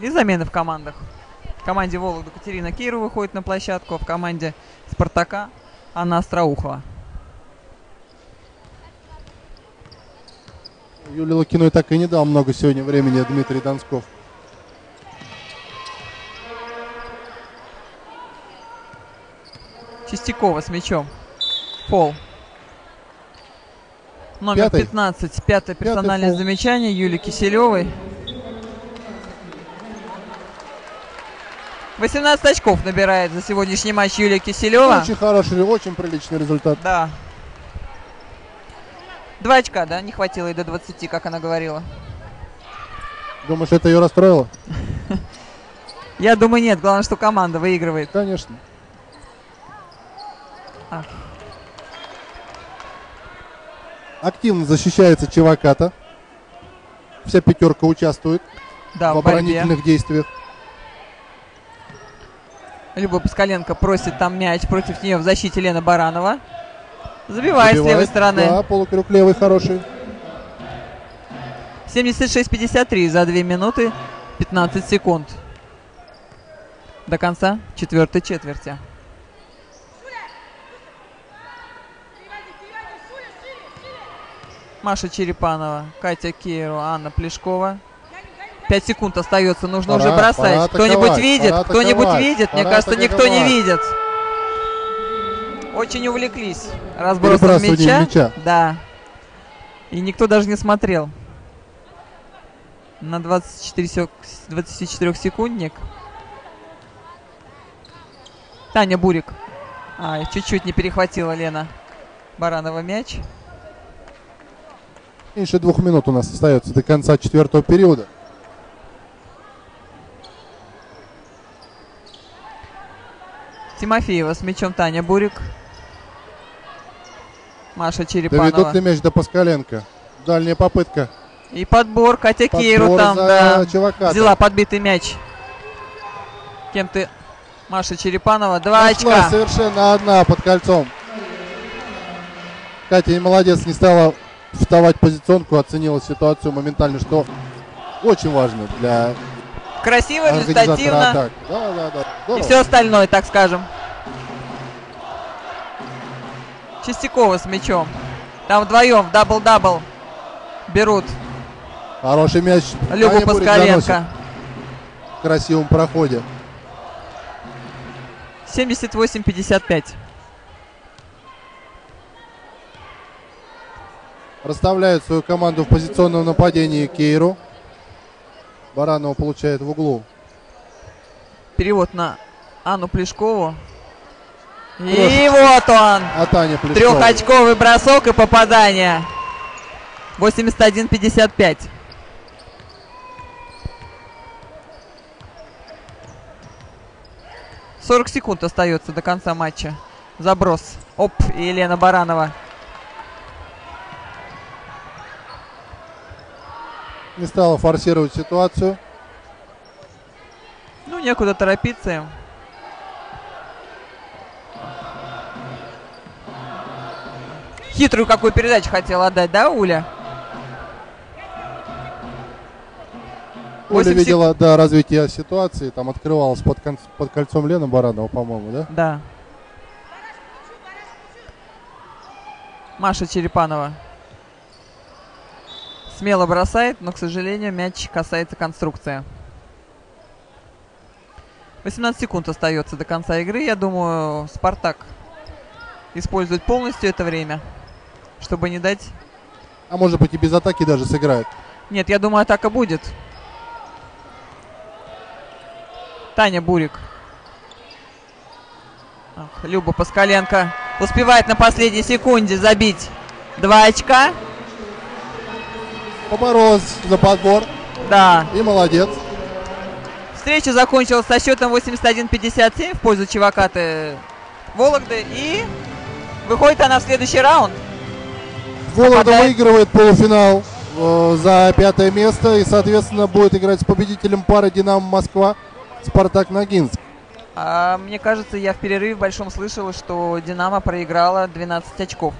И замены в командах. В команде Вологда Катерина Кирова выходит на площадку, а в команде Спартака Анна Остроухова. Юлия Лукиной так и не дал много сегодня времени Дмитрий Донсков. Чистякова с мячом. Пол. Номер Пятый. 15. Пятое персональное фол. замечание Юлии Киселевой. 18 очков набирает за сегодняшний матч Юлия Киселева. Очень хороший, очень приличный результат. Да. Два очка, да? Не хватило и до 20, как она говорила. Думаешь, это ее расстроило? [LAUGHS] Я думаю, нет. Главное, что команда выигрывает. Конечно. Ах. Активно защищается Чеваката. Вся пятерка участвует Да, в в борьбе. оборонительных действиях. Люба Паскаленко просит там мяч против нее в защите Лена Баранова. Забивает, с левой Забивает. стороны. Да, полукрюк левый хороший. 76-53 за 2 минуты 15 секунд. До конца четвертой четверти. Маша Черепанова, Катя Кейру, Анна Плешкова. 5 секунд остается, нужно Пора, уже бросать. Кто-нибудь видит? Кто-нибудь видит? Мне кажется, никто не видит. Очень увлеклись разбросом мяча. мяча. Да. И никто даже не смотрел. На 24, сек- 24 секундник. Таня Бурик. А, чуть-чуть не перехватила Лена Баранова мяч. Меньше двух минут у нас остается до конца четвертого периода. Тимофеева с мячом Таня Бурик. Маша Доведут Черепанова. ли мяч до Паскаленко? Дальняя попытка. И подбор Катя Кейру Подбор там, за да. Чеваката. Взяла подбитый мяч. Кем ты? Маша Черепанова. Два Нашлась очка. совершенно одна под кольцом. Катя и молодец, не стала вставать в позиционку, оценила ситуацию моментально, что очень важно для Красиво, результативно. атак. Да, да, да. И Здорово. все остальное, так скажем. Чистякова с мячом. Там вдвоем дабл-дабл берут Хороший мяч. Любу Паскаленко. В красивом проходе. 78-55. Расставляет свою команду в позиционном нападении Кейру. Баранова получает в углу. Перевод на Анну Плешкову. И вот он. А Таня Плешкова. Трехочковый бросок и попадание. 81-55. Сорок секунд остается до конца матча. Заброс. Оп, и Елена Баранова. Не стала форсировать ситуацию. Ну, некуда торопиться им. Хитрую какую передачу хотела отдать, да, Уля? Оля 8 сек- видела, да, развитие ситуации. Там открывалась под, кон- под кольцом Лена Баранова, по-моему, да? Да. Маша Черепанова. Смело бросает, но, к сожалению, мяч касается конструкции. 18 секунд остается до конца игры. Я думаю, Спартак использует полностью это время, чтобы не дать... А может быть и без атаки даже сыграет. Нет, я думаю, атака будет. Таня Бурик. Ах, Люба Паскаленко успевает на последней секунде забить два очка. Поборолась за подбор. Да. И молодец. Встреча закончилась со счетом 81-57 в пользу Чевакаты Вологды. И выходит она в следующий раунд. Вологда Попадает. выигрывает полуфинал э, за пятое место и, соответственно, будет играть с победителем пары Динамо Москва Спартак Ногинск. А, мне кажется, я в перерыве большом слышала, что Динамо проиграла 12 очков.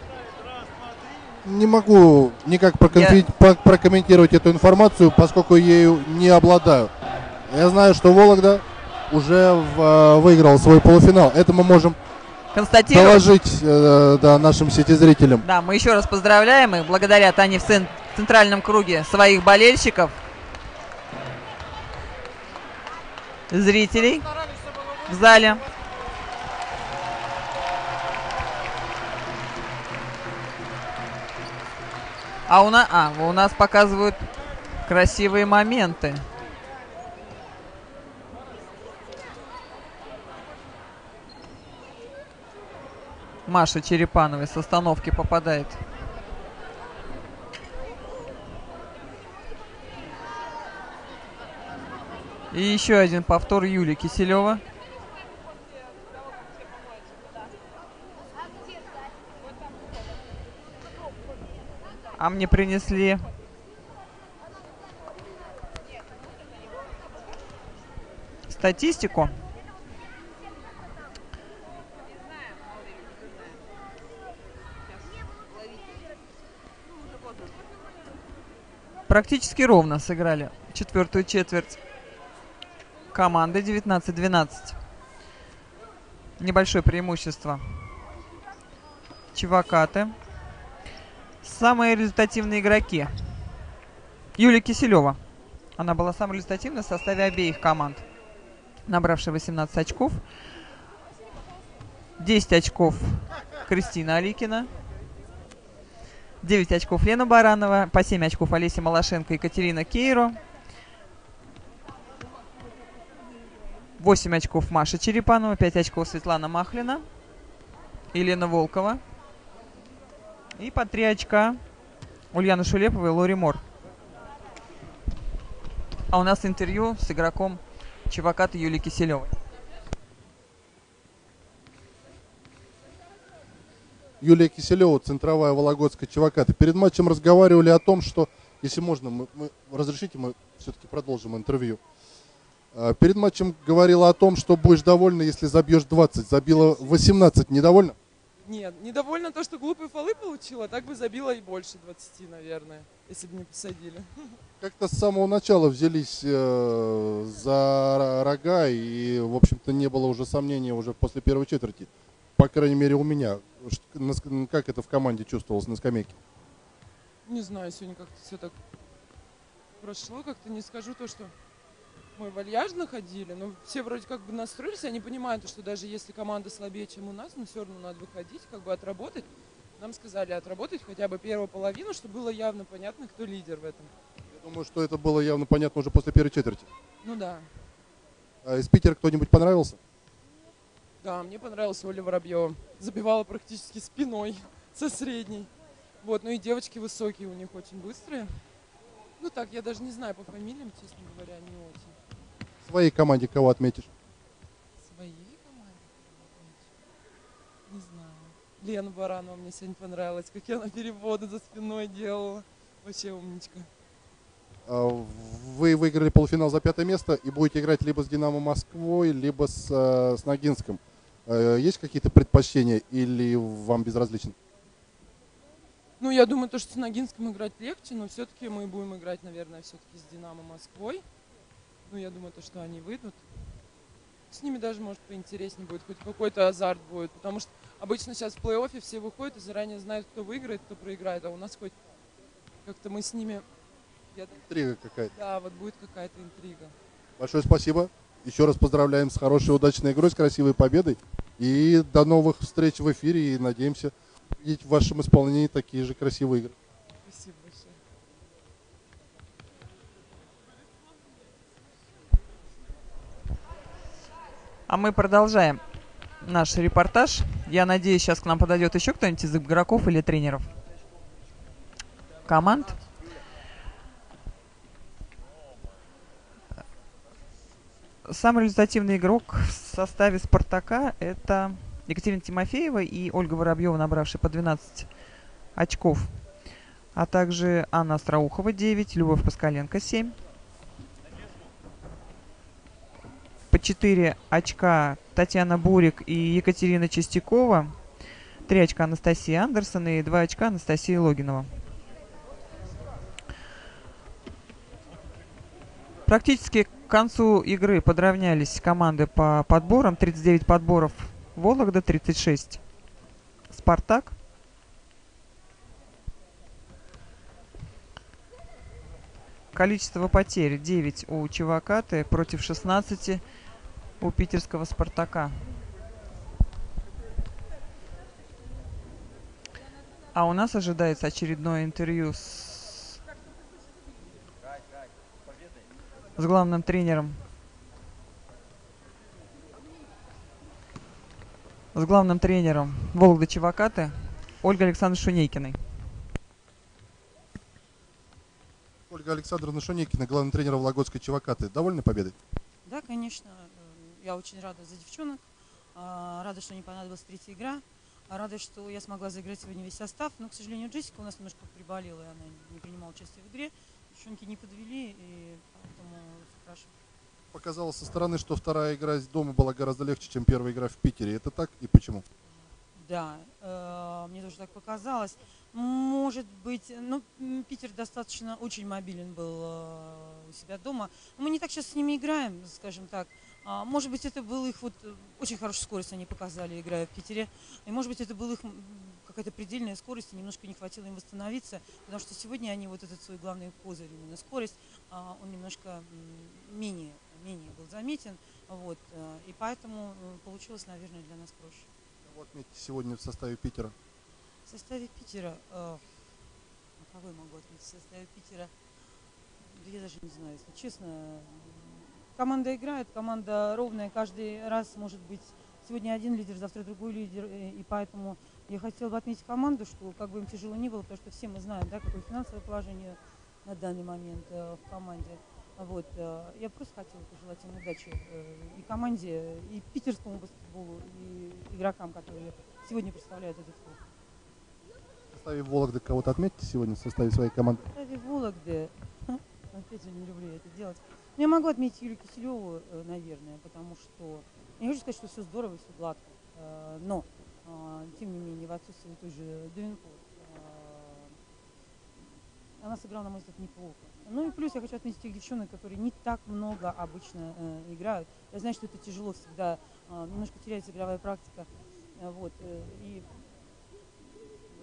Не могу никак прокомментировать эту информацию, поскольку ею не обладаю. Я знаю, что Вологда уже в, э, выиграл свой полуфинал. Это мы можем Констатировать. доложить э, да, нашим сетизрителям. Да, мы еще раз поздравляем их. Благодарят они в цен- центральном круге своих болельщиков, зрителей в зале. А у, на... а, у нас показывают красивые моменты. Маша Черепановой с остановки попадает. И еще один повтор Юли Киселева. А мне принесли статистику. Практически ровно сыграли четвертую четверть команды 19-12. Небольшое преимущество. Чевакаты. Самые результативные игроки. Юлия Киселева. Она была самой результативной в составе обеих команд. Набравшая 18 очков. 10 очков Кристина Аликина. 9 очков Лена Баранова. По 7 очков Олеся Малашенко и Екатерина Кейро. 8 очков Маша Черепанова, 5 очков Светлана Махлина, Елена Волкова. И по 3 очка Ульяна Шулепова и Лори Мор. А у нас интервью с игроком Чеваката Юлии Киселевой. Юлия Киселева, центровая Вологодская Чеваката. Перед матчем разговаривали о том, что, если можно, мы, мы- разрешите, мы все-таки продолжим интервью. А, Перед матчем говорила о том, что будешь довольна, если забьешь 20. Забила 18. Недовольна? Нет, недовольна то, что глупые фолы получила, так бы забила и больше 20, наверное, если бы не посадили. Как-то с самого начала взялись э, за рога, и, в общем-то, не было уже сомнений уже после первой четверти. По крайней мере, у меня. Как это в команде чувствовалось на скамейке? Не знаю, сегодня как-то все так прошло, как-то не скажу то, что мы вальяжно ходили, но все вроде как бы настроились, они понимают, что даже если команда слабее, чем у нас, но все равно надо выходить, как бы отработать. Нам сказали отработать хотя бы первую половину, чтобы было явно понятно, кто лидер в этом. Я думаю, что это было явно понятно уже после первой четверти. Ну да. А из Питера кто-нибудь понравился? Да, мне понравилась Оля Воробьева. Забивала практически спиной [LAUGHS] со средней. Вот, ну и девочки высокие у них очень быстрые. Ну так, я даже не знаю по фамилиям, честно говоря, не очень. Своей команде кого отметишь? Своей команде? Не знаю. Лена Баранова мне сегодня понравилась, как она переводы за спиной делала. Вообще умничка. А, Вы выиграли полуфинал за пятое место и будете играть либо с Динамо Москвой, либо с, э, с Ногинском. Э, Есть какие-то предпочтения или вам безразлично? Ну, я думаю, то, что с Ногинском играть легче, но все-таки мы будем играть, наверное, все-таки с Динамо Москвой. Ну, я думаю, то, что они выйдут. С ними даже, может, поинтереснее будет, хоть какой-то азарт будет. Потому что обычно сейчас в плей-оффе все выходят и заранее знают, кто выиграет, кто проиграет. А у нас хоть как-то мы с ними... я Интрига какая-то. Да, вот будет какая-то интрига. Большое спасибо. Еще раз поздравляем с хорошей, удачной игрой, с красивой победой. И до новых встреч в эфире. И надеемся увидеть в вашем исполнении такие же красивые игры. Спасибо большое. А мы продолжаем наш репортаж. Я надеюсь, сейчас к нам подойдет еще кто-нибудь из игроков или тренеров команд. Самый результативный игрок в составе «Спартака» — это Екатерина Тимофеева и Ольга Воробьева, набравшие по 12 очков. А также Анна Остроухова 9, Любовь Паскаленко 7. По 4 очка Татьяна Бурик и Екатерина Чистякова. 3 очка Анастасия Андерсон и 2 очка Анастасия Логинова. Практически к концу игры подравнялись команды по подборам. 39 подборов Вологда, 36 Спартак. Количество потерь 9 у Чевакаты против 16 у питерского Спартака. А у нас ожидается очередное интервью с, с главным тренером. С главным тренером Вологды Чевакаты Ольгой Александровной Шунейкиной. Ольга Александровна Шуникина, главный тренер Вологодской Чевакаты. Довольны победой? Да, конечно. Я очень рада за девчонок. а, Рада, что не понадобилась третья игра. Рада, что я смогла заиграть сегодня весь состав. Но, к сожалению, Джессика у нас немножко приболела, и она не принимала участие в игре. Девчонки не подвели, и поэтому хорошо. Показалось со стороны, что вторая игра дома была гораздо легче, чем первая игра в Питере. Это так и почему? Да, э, мне тоже так показалось. Может быть, ну, Питер достаточно очень мобилен был э, у себя дома. Мы не так сейчас с ними играем, скажем так. А, может быть, это был их вот э, очень хорошая скорость они показали, играя в Питере. И может быть, это была их какая-то предельная скорость, и немножко не хватило им восстановиться, потому что сегодня они вот этот свой главный козырь, именно скорость, а, он немножко менее, менее был заметен. Вот, э, и поэтому э, получилось, наверное, для нас проще. Кого отметьте сегодня в составе Питера? В составе Питера, э, ну, кого я могу отметить в составе Питера? Да я даже не знаю, если честно. Команда играет, команда ровная, каждый раз может быть сегодня один лидер, завтра другой лидер, э, и поэтому я хотела бы отметить команду, что как бы им тяжело ни было, потому что все мы знаем, да, какое финансовое положение на данный момент э, в команде. Вот, э, я просто хотела пожелать им удачи и команде, и питерскому баскетболу, и игрокам, которые сегодня представляют этот клуб. В составе Вологды кого-то отметьте сегодня в составе своей команды? В составе Вологды, [LAUGHS] опять же не люблю это делать, но я могу отметить Юлию Киселеву, э, наверное, потому что, я не хочу сказать, что все здорово, все гладко, э, но А, Тем не менее, в отсутствие той же Девинпорт, она сыграла, на мой взгляд, неплохо. Ну и плюс я хочу отметить тех девчонок, которые не так много обычно э, играют. Я знаю, что это тяжело всегда, э, немножко теряется игровая практика. Э, вот, э, Ну и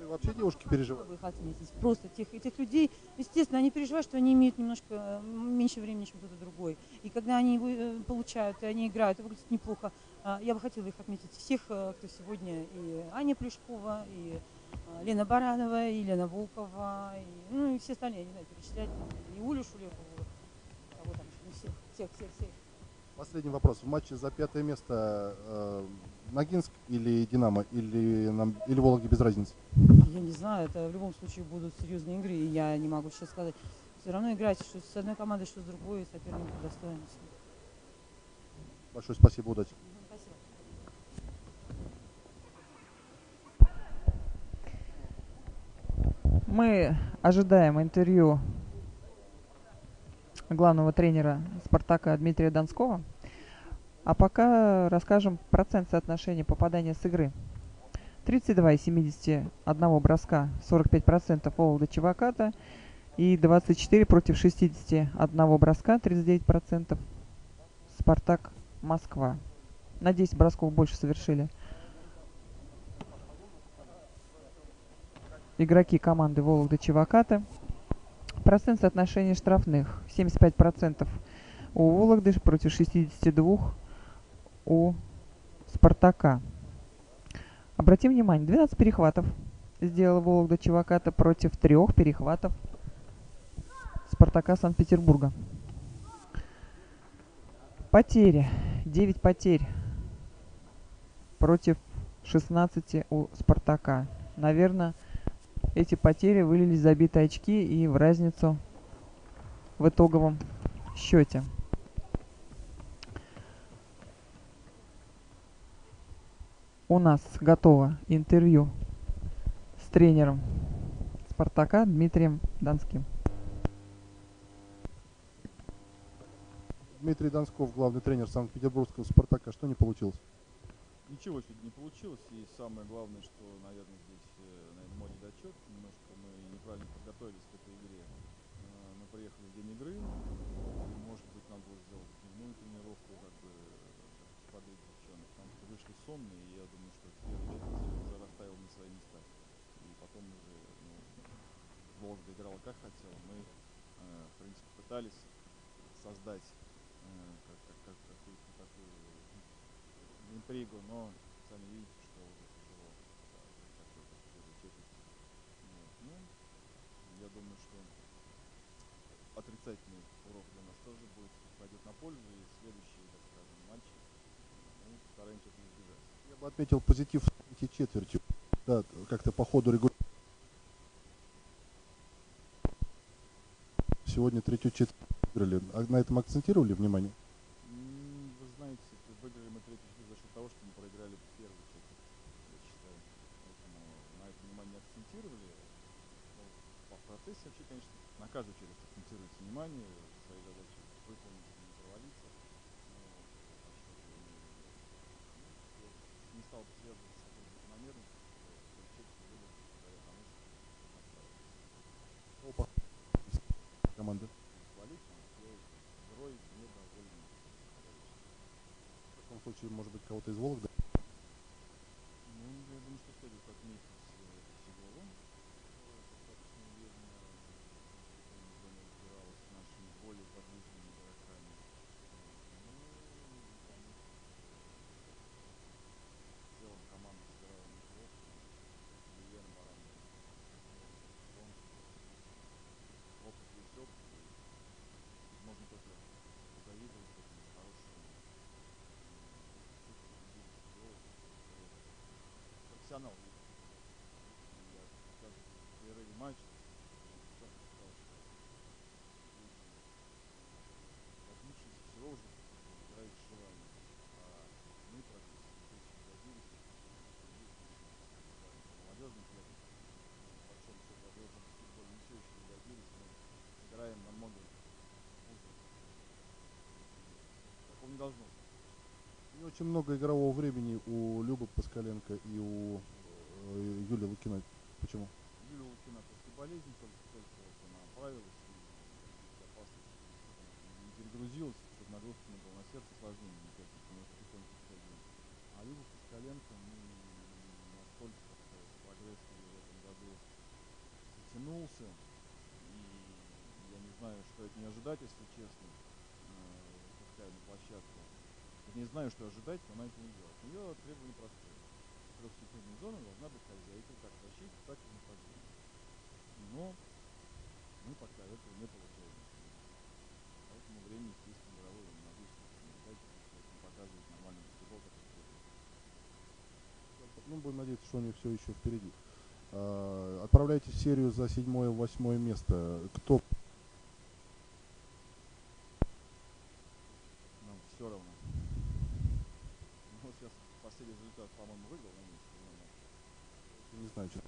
вообще девушки переживают. их отметить. Просто тех, этих людей, естественно, они переживают, что они имеют немножко э, меньше времени, чем кто-то другой. И когда они его э, получают, и они играют, и выглядит неплохо, а, я бы хотела их отметить всех, э, кто сегодня, и Аня Плюшкова, и а, Лена Баранова, и Лена Волкова, и, ну и все остальные, я не знаю, перечислять, и Улю Шулекову, кого там ну всех, всех, всех, всех. Последний вопрос. В матче за пятое место э, Ногинск или Динамо, или, нам, или Вологде без разницы? Я не знаю, это в любом случае будут серьезные игры, и я не могу сейчас сказать. Все равно играть что с одной командой, что с другой, соперник достоин. Большое спасибо, удачи. Спасибо. Мы ожидаем интервью главного тренера Спартака Дмитрия Донского. А пока расскажем процент соотношения попадания с игры. 32 из 71 броска, 45% Волода Чеваката и 24 против 61 броска, 39% Спартак Москва. На 10 бросков больше совершили игроки команды Вологда Чеваката. Процент соотношения штрафных 75% у Вологды против 62 у Спартака. Обратим внимание, 12 перехватов сделала Вологда Чеваката против трех перехватов Спартака Санкт-Петербурга. Потери. 9 потерь против 16 у Спартака. Наверное, эти потери вылились в забитые очки и в разницу в итоговом счете. У нас готово интервью с тренером Спартака Дмитрием Донским. Дмитрий Донсков, главный тренер Санкт-Петербургского «Спартака». Что не получилось? Ничего сегодня не получилось, и самое главное, что, наверное, здесь, э, наверное, мой недочет, немножко мы неправильно подготовились к этой игре. Э, Мы приехали в день игры, и, может быть, надо было сделать дневную тренировку, как бы, э, подать девчонок, потому что вышли сонные, и я думаю, что первый четверть всё уже расставил на свои места. И потом уже, ну, Волга играла как хотела, мы, э, в принципе, пытались создать э, как, как, как, какую-то такую интригу, но сами видите, что уже тяжело. Ну, я думаю, что отрицательный урок для нас тоже будет пойдет на пользу, и следующие, так скажем, матчи ну, стараемся этого избежать. Я бы отметил позитив в четверти. Да, как-то по ходу регулярно. Сегодня третью четверть выиграли. А на этом акцентировали внимание? Вы знаете, выиграли мы третью четверть за счет того, что мы проиграли первую четверть, я считаю. Поэтому на это внимание акцентировали. Но по процессе вообще, конечно, на каждую четверть акцентируется внимание, свои задачи выполнить, не провалиться. Но, ну, не стал бы связывать с такой закономерностью, что в четверть выиграли благодаря тому, что Опа. Недовольный. В таком случае, может быть, кого-то из Вологды? Ну, я думаю, что следует отметить э, Сигову. Достаточно уверенно в зоне разбиралась с нашими более подвижными игроками. Ну, и, конечно, в целом команда сыграла неплохо. Елена Баранова. Опыт есть опыт. и Можно только позавидовать этому хорошему профессионал. Я даже в перерыве матча четко сказал, что люди отличились всего уже играют с желанием. А мы практически очень добились. Молодежный клуб, по большому счету, молодежный баскетбол не все еще не добились. Мы играем намного хуже. Такого не должно быть. Не очень много игрового времени у Любы Паскаленко и у э, Юлии Лукиной. Почему? Юлия Лукина после болезни только-только вот она оправилась и не перегрузилась, чтобы нагрузка не была на сердце, сложнее никаких, немножко потихоньку сходила. А Люба Паскаленко, ну, настолько прогресс в этом году затянулся, и я не знаю, что от нее ожидать, если честно, э, пускай на площадке. Не знаю, что ожидать, она это не делает. У нее требования простые. Трехсекундная зона должна быть хозяйкой как в защите, так и в нападении. Но мы пока этого не получаем. Поэтому время, естественно, мировое не могу сказать, что не показывает нормальный баскетбол, как. Ну, будем надеяться, что у них все еще впереди. А, Отправляйте в серию за седьмое, восьмое место. Кто Нам все равно. Ну, вот сейчас последний результат, по-моему, выиграл на месте. не знаю, честно. Сказали, что у них серии счет 1-1. Считай, что практически на 11, которые, собственно, обыграли. Динамо еще не обыграли.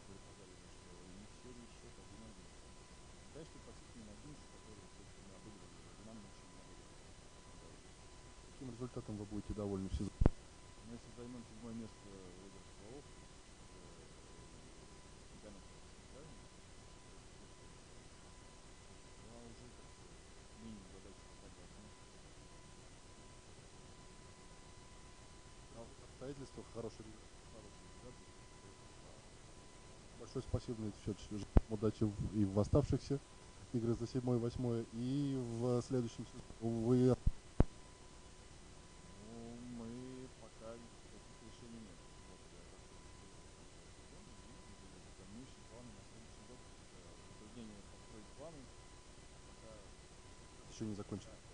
Каким результатом вы будете довольны в сезоне? Но если займем седьмое место в играх стволов, это чемпионат России, правильно? Ну, а уже как-то минимум задача согласна. А в обстоятельствах хороший результат. хороший результат. Большое спасибо на этот счет. Удачи и в оставшихся играх за седьмое, восьмое. И в следующем сезоне вы еще не закончили.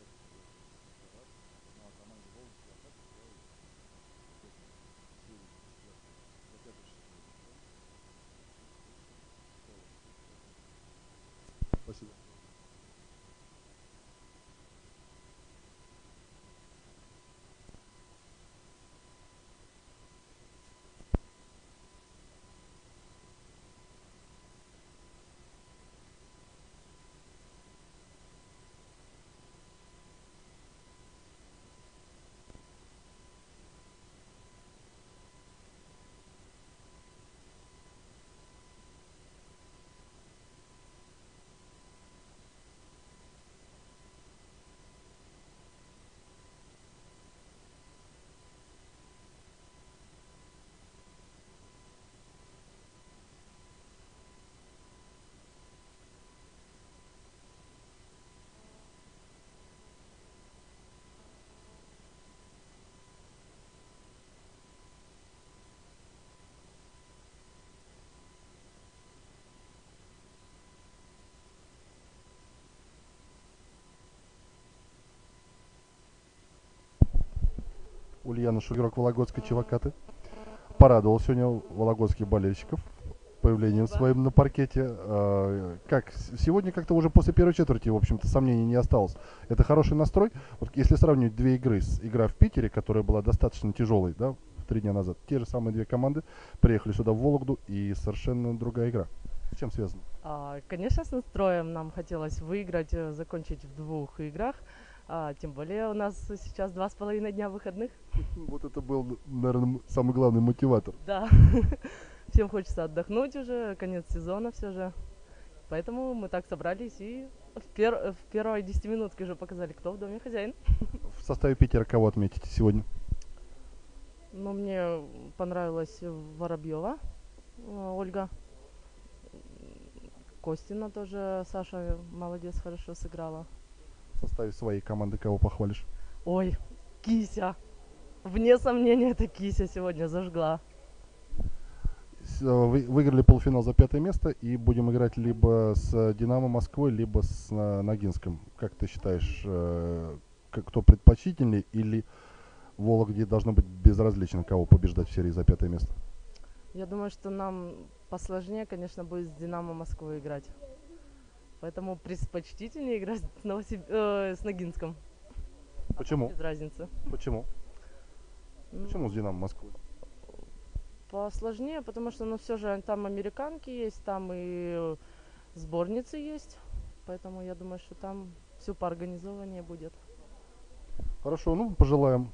Ульяна Шугерок, Вологодской Чевакаты. Порадовал сегодня вологодских болельщиков появлением своим на паркете. А, Как сегодня как-то уже после первой четверти, в общем-то, сомнений не осталось. Это хороший настрой. Вот если сравнивать две игры с игра в Питере, которая была достаточно тяжелой, да, три дня назад, те же самые две команды приехали сюда в Вологду и совершенно другая игра. С чем связано? А, Конечно, с настроем нам хотелось выиграть, э, закончить в двух играх. А, Тем более у нас сейчас два с половиной дня выходных. [LAUGHS] Вот это был, наверное, самый главный мотиватор. Да. [LAUGHS] Всем хочется отдохнуть уже, конец сезона все же. Поэтому мы так собрались и в, пер- в первой десятиминутке уже показали, кто в доме хозяин. В составе Питера кого отметите сегодня? Но мне понравилась Воробьева Ольга. Костина тоже Саша молодец, хорошо сыграла. Составе своей команды кого похвалишь? Ой, Кися. Вне сомнения, это Кися сегодня зажгла. Э, вы- выиграли полуфинал за пятое место и будем играть либо с Динамо Москвой, либо с э, Ногинском. Как ты считаешь, э, кто предпочтительнее или Вологде должно быть безразлично, кого побеждать в серии за пятое место? Я думаю, что нам посложнее, конечно, будет с Динамо Москвой играть. Поэтому предпочтительнее играть [LAUGHS] с, Новосиб- э, с Ногинском. Почему? Без разницы. Почему? Ну, Почему с Динамо Москвы? Посложнее, потому что, ну, все же там американки есть, там и сборницы есть. Поэтому я думаю, что там все поорганизованнее будет. Хорошо, ну пожелаем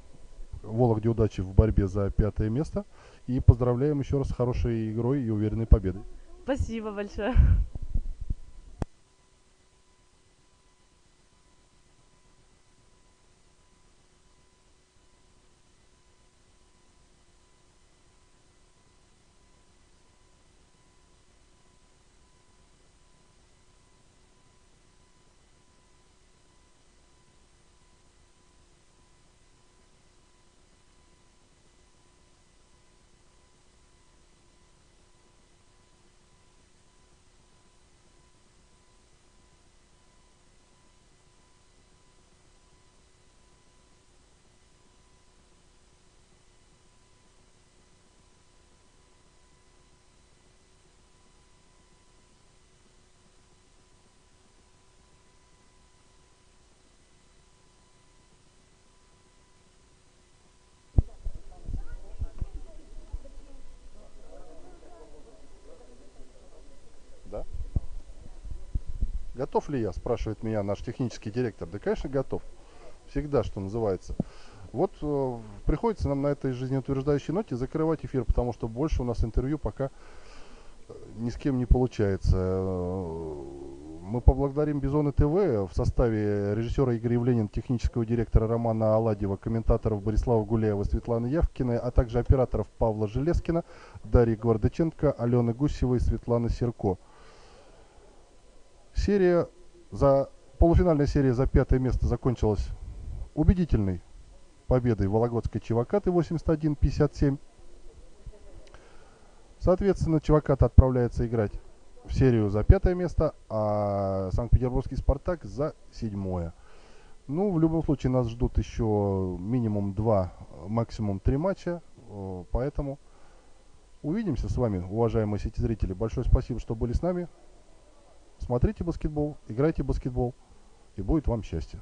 Вологде удачи в борьбе за пятое место. И поздравляем еще раз с хорошей игрой и уверенной победой. Спасибо большое. Готов ли я, спрашивает меня наш технический директор. Да, конечно, готов. Всегда, что называется. Вот э, приходится нам на этой жизнеутверждающей ноте закрывать эфир, потому что больше у нас интервью пока э, ни с кем не получается. Э, Мы поблагодарим Бизоны ТВ в составе режиссера Игоря Евленин, технического директора Романа Аладьева, комментаторов Борислава Гуляева, Светланы Явкиной, а также операторов Павла Железкина, Дарьи Гвардаченко, Алены Гусевой и Светланы Серко. Серия за полуфинальная серия за пятое место закончилась убедительной победой Вологодской Чевакаты 81-57. Соответственно, Чеваката отправляется играть в серию за пятое место, а Санкт-Петербургский Спартак за седьмое. Ну, в любом случае нас ждут еще минимум два, максимум три матча, э, поэтому увидимся с вами, уважаемые сети-зрители. Большое спасибо, что были с нами. Смотрите баскетбол, играйте баскетбол, и будет вам счастье.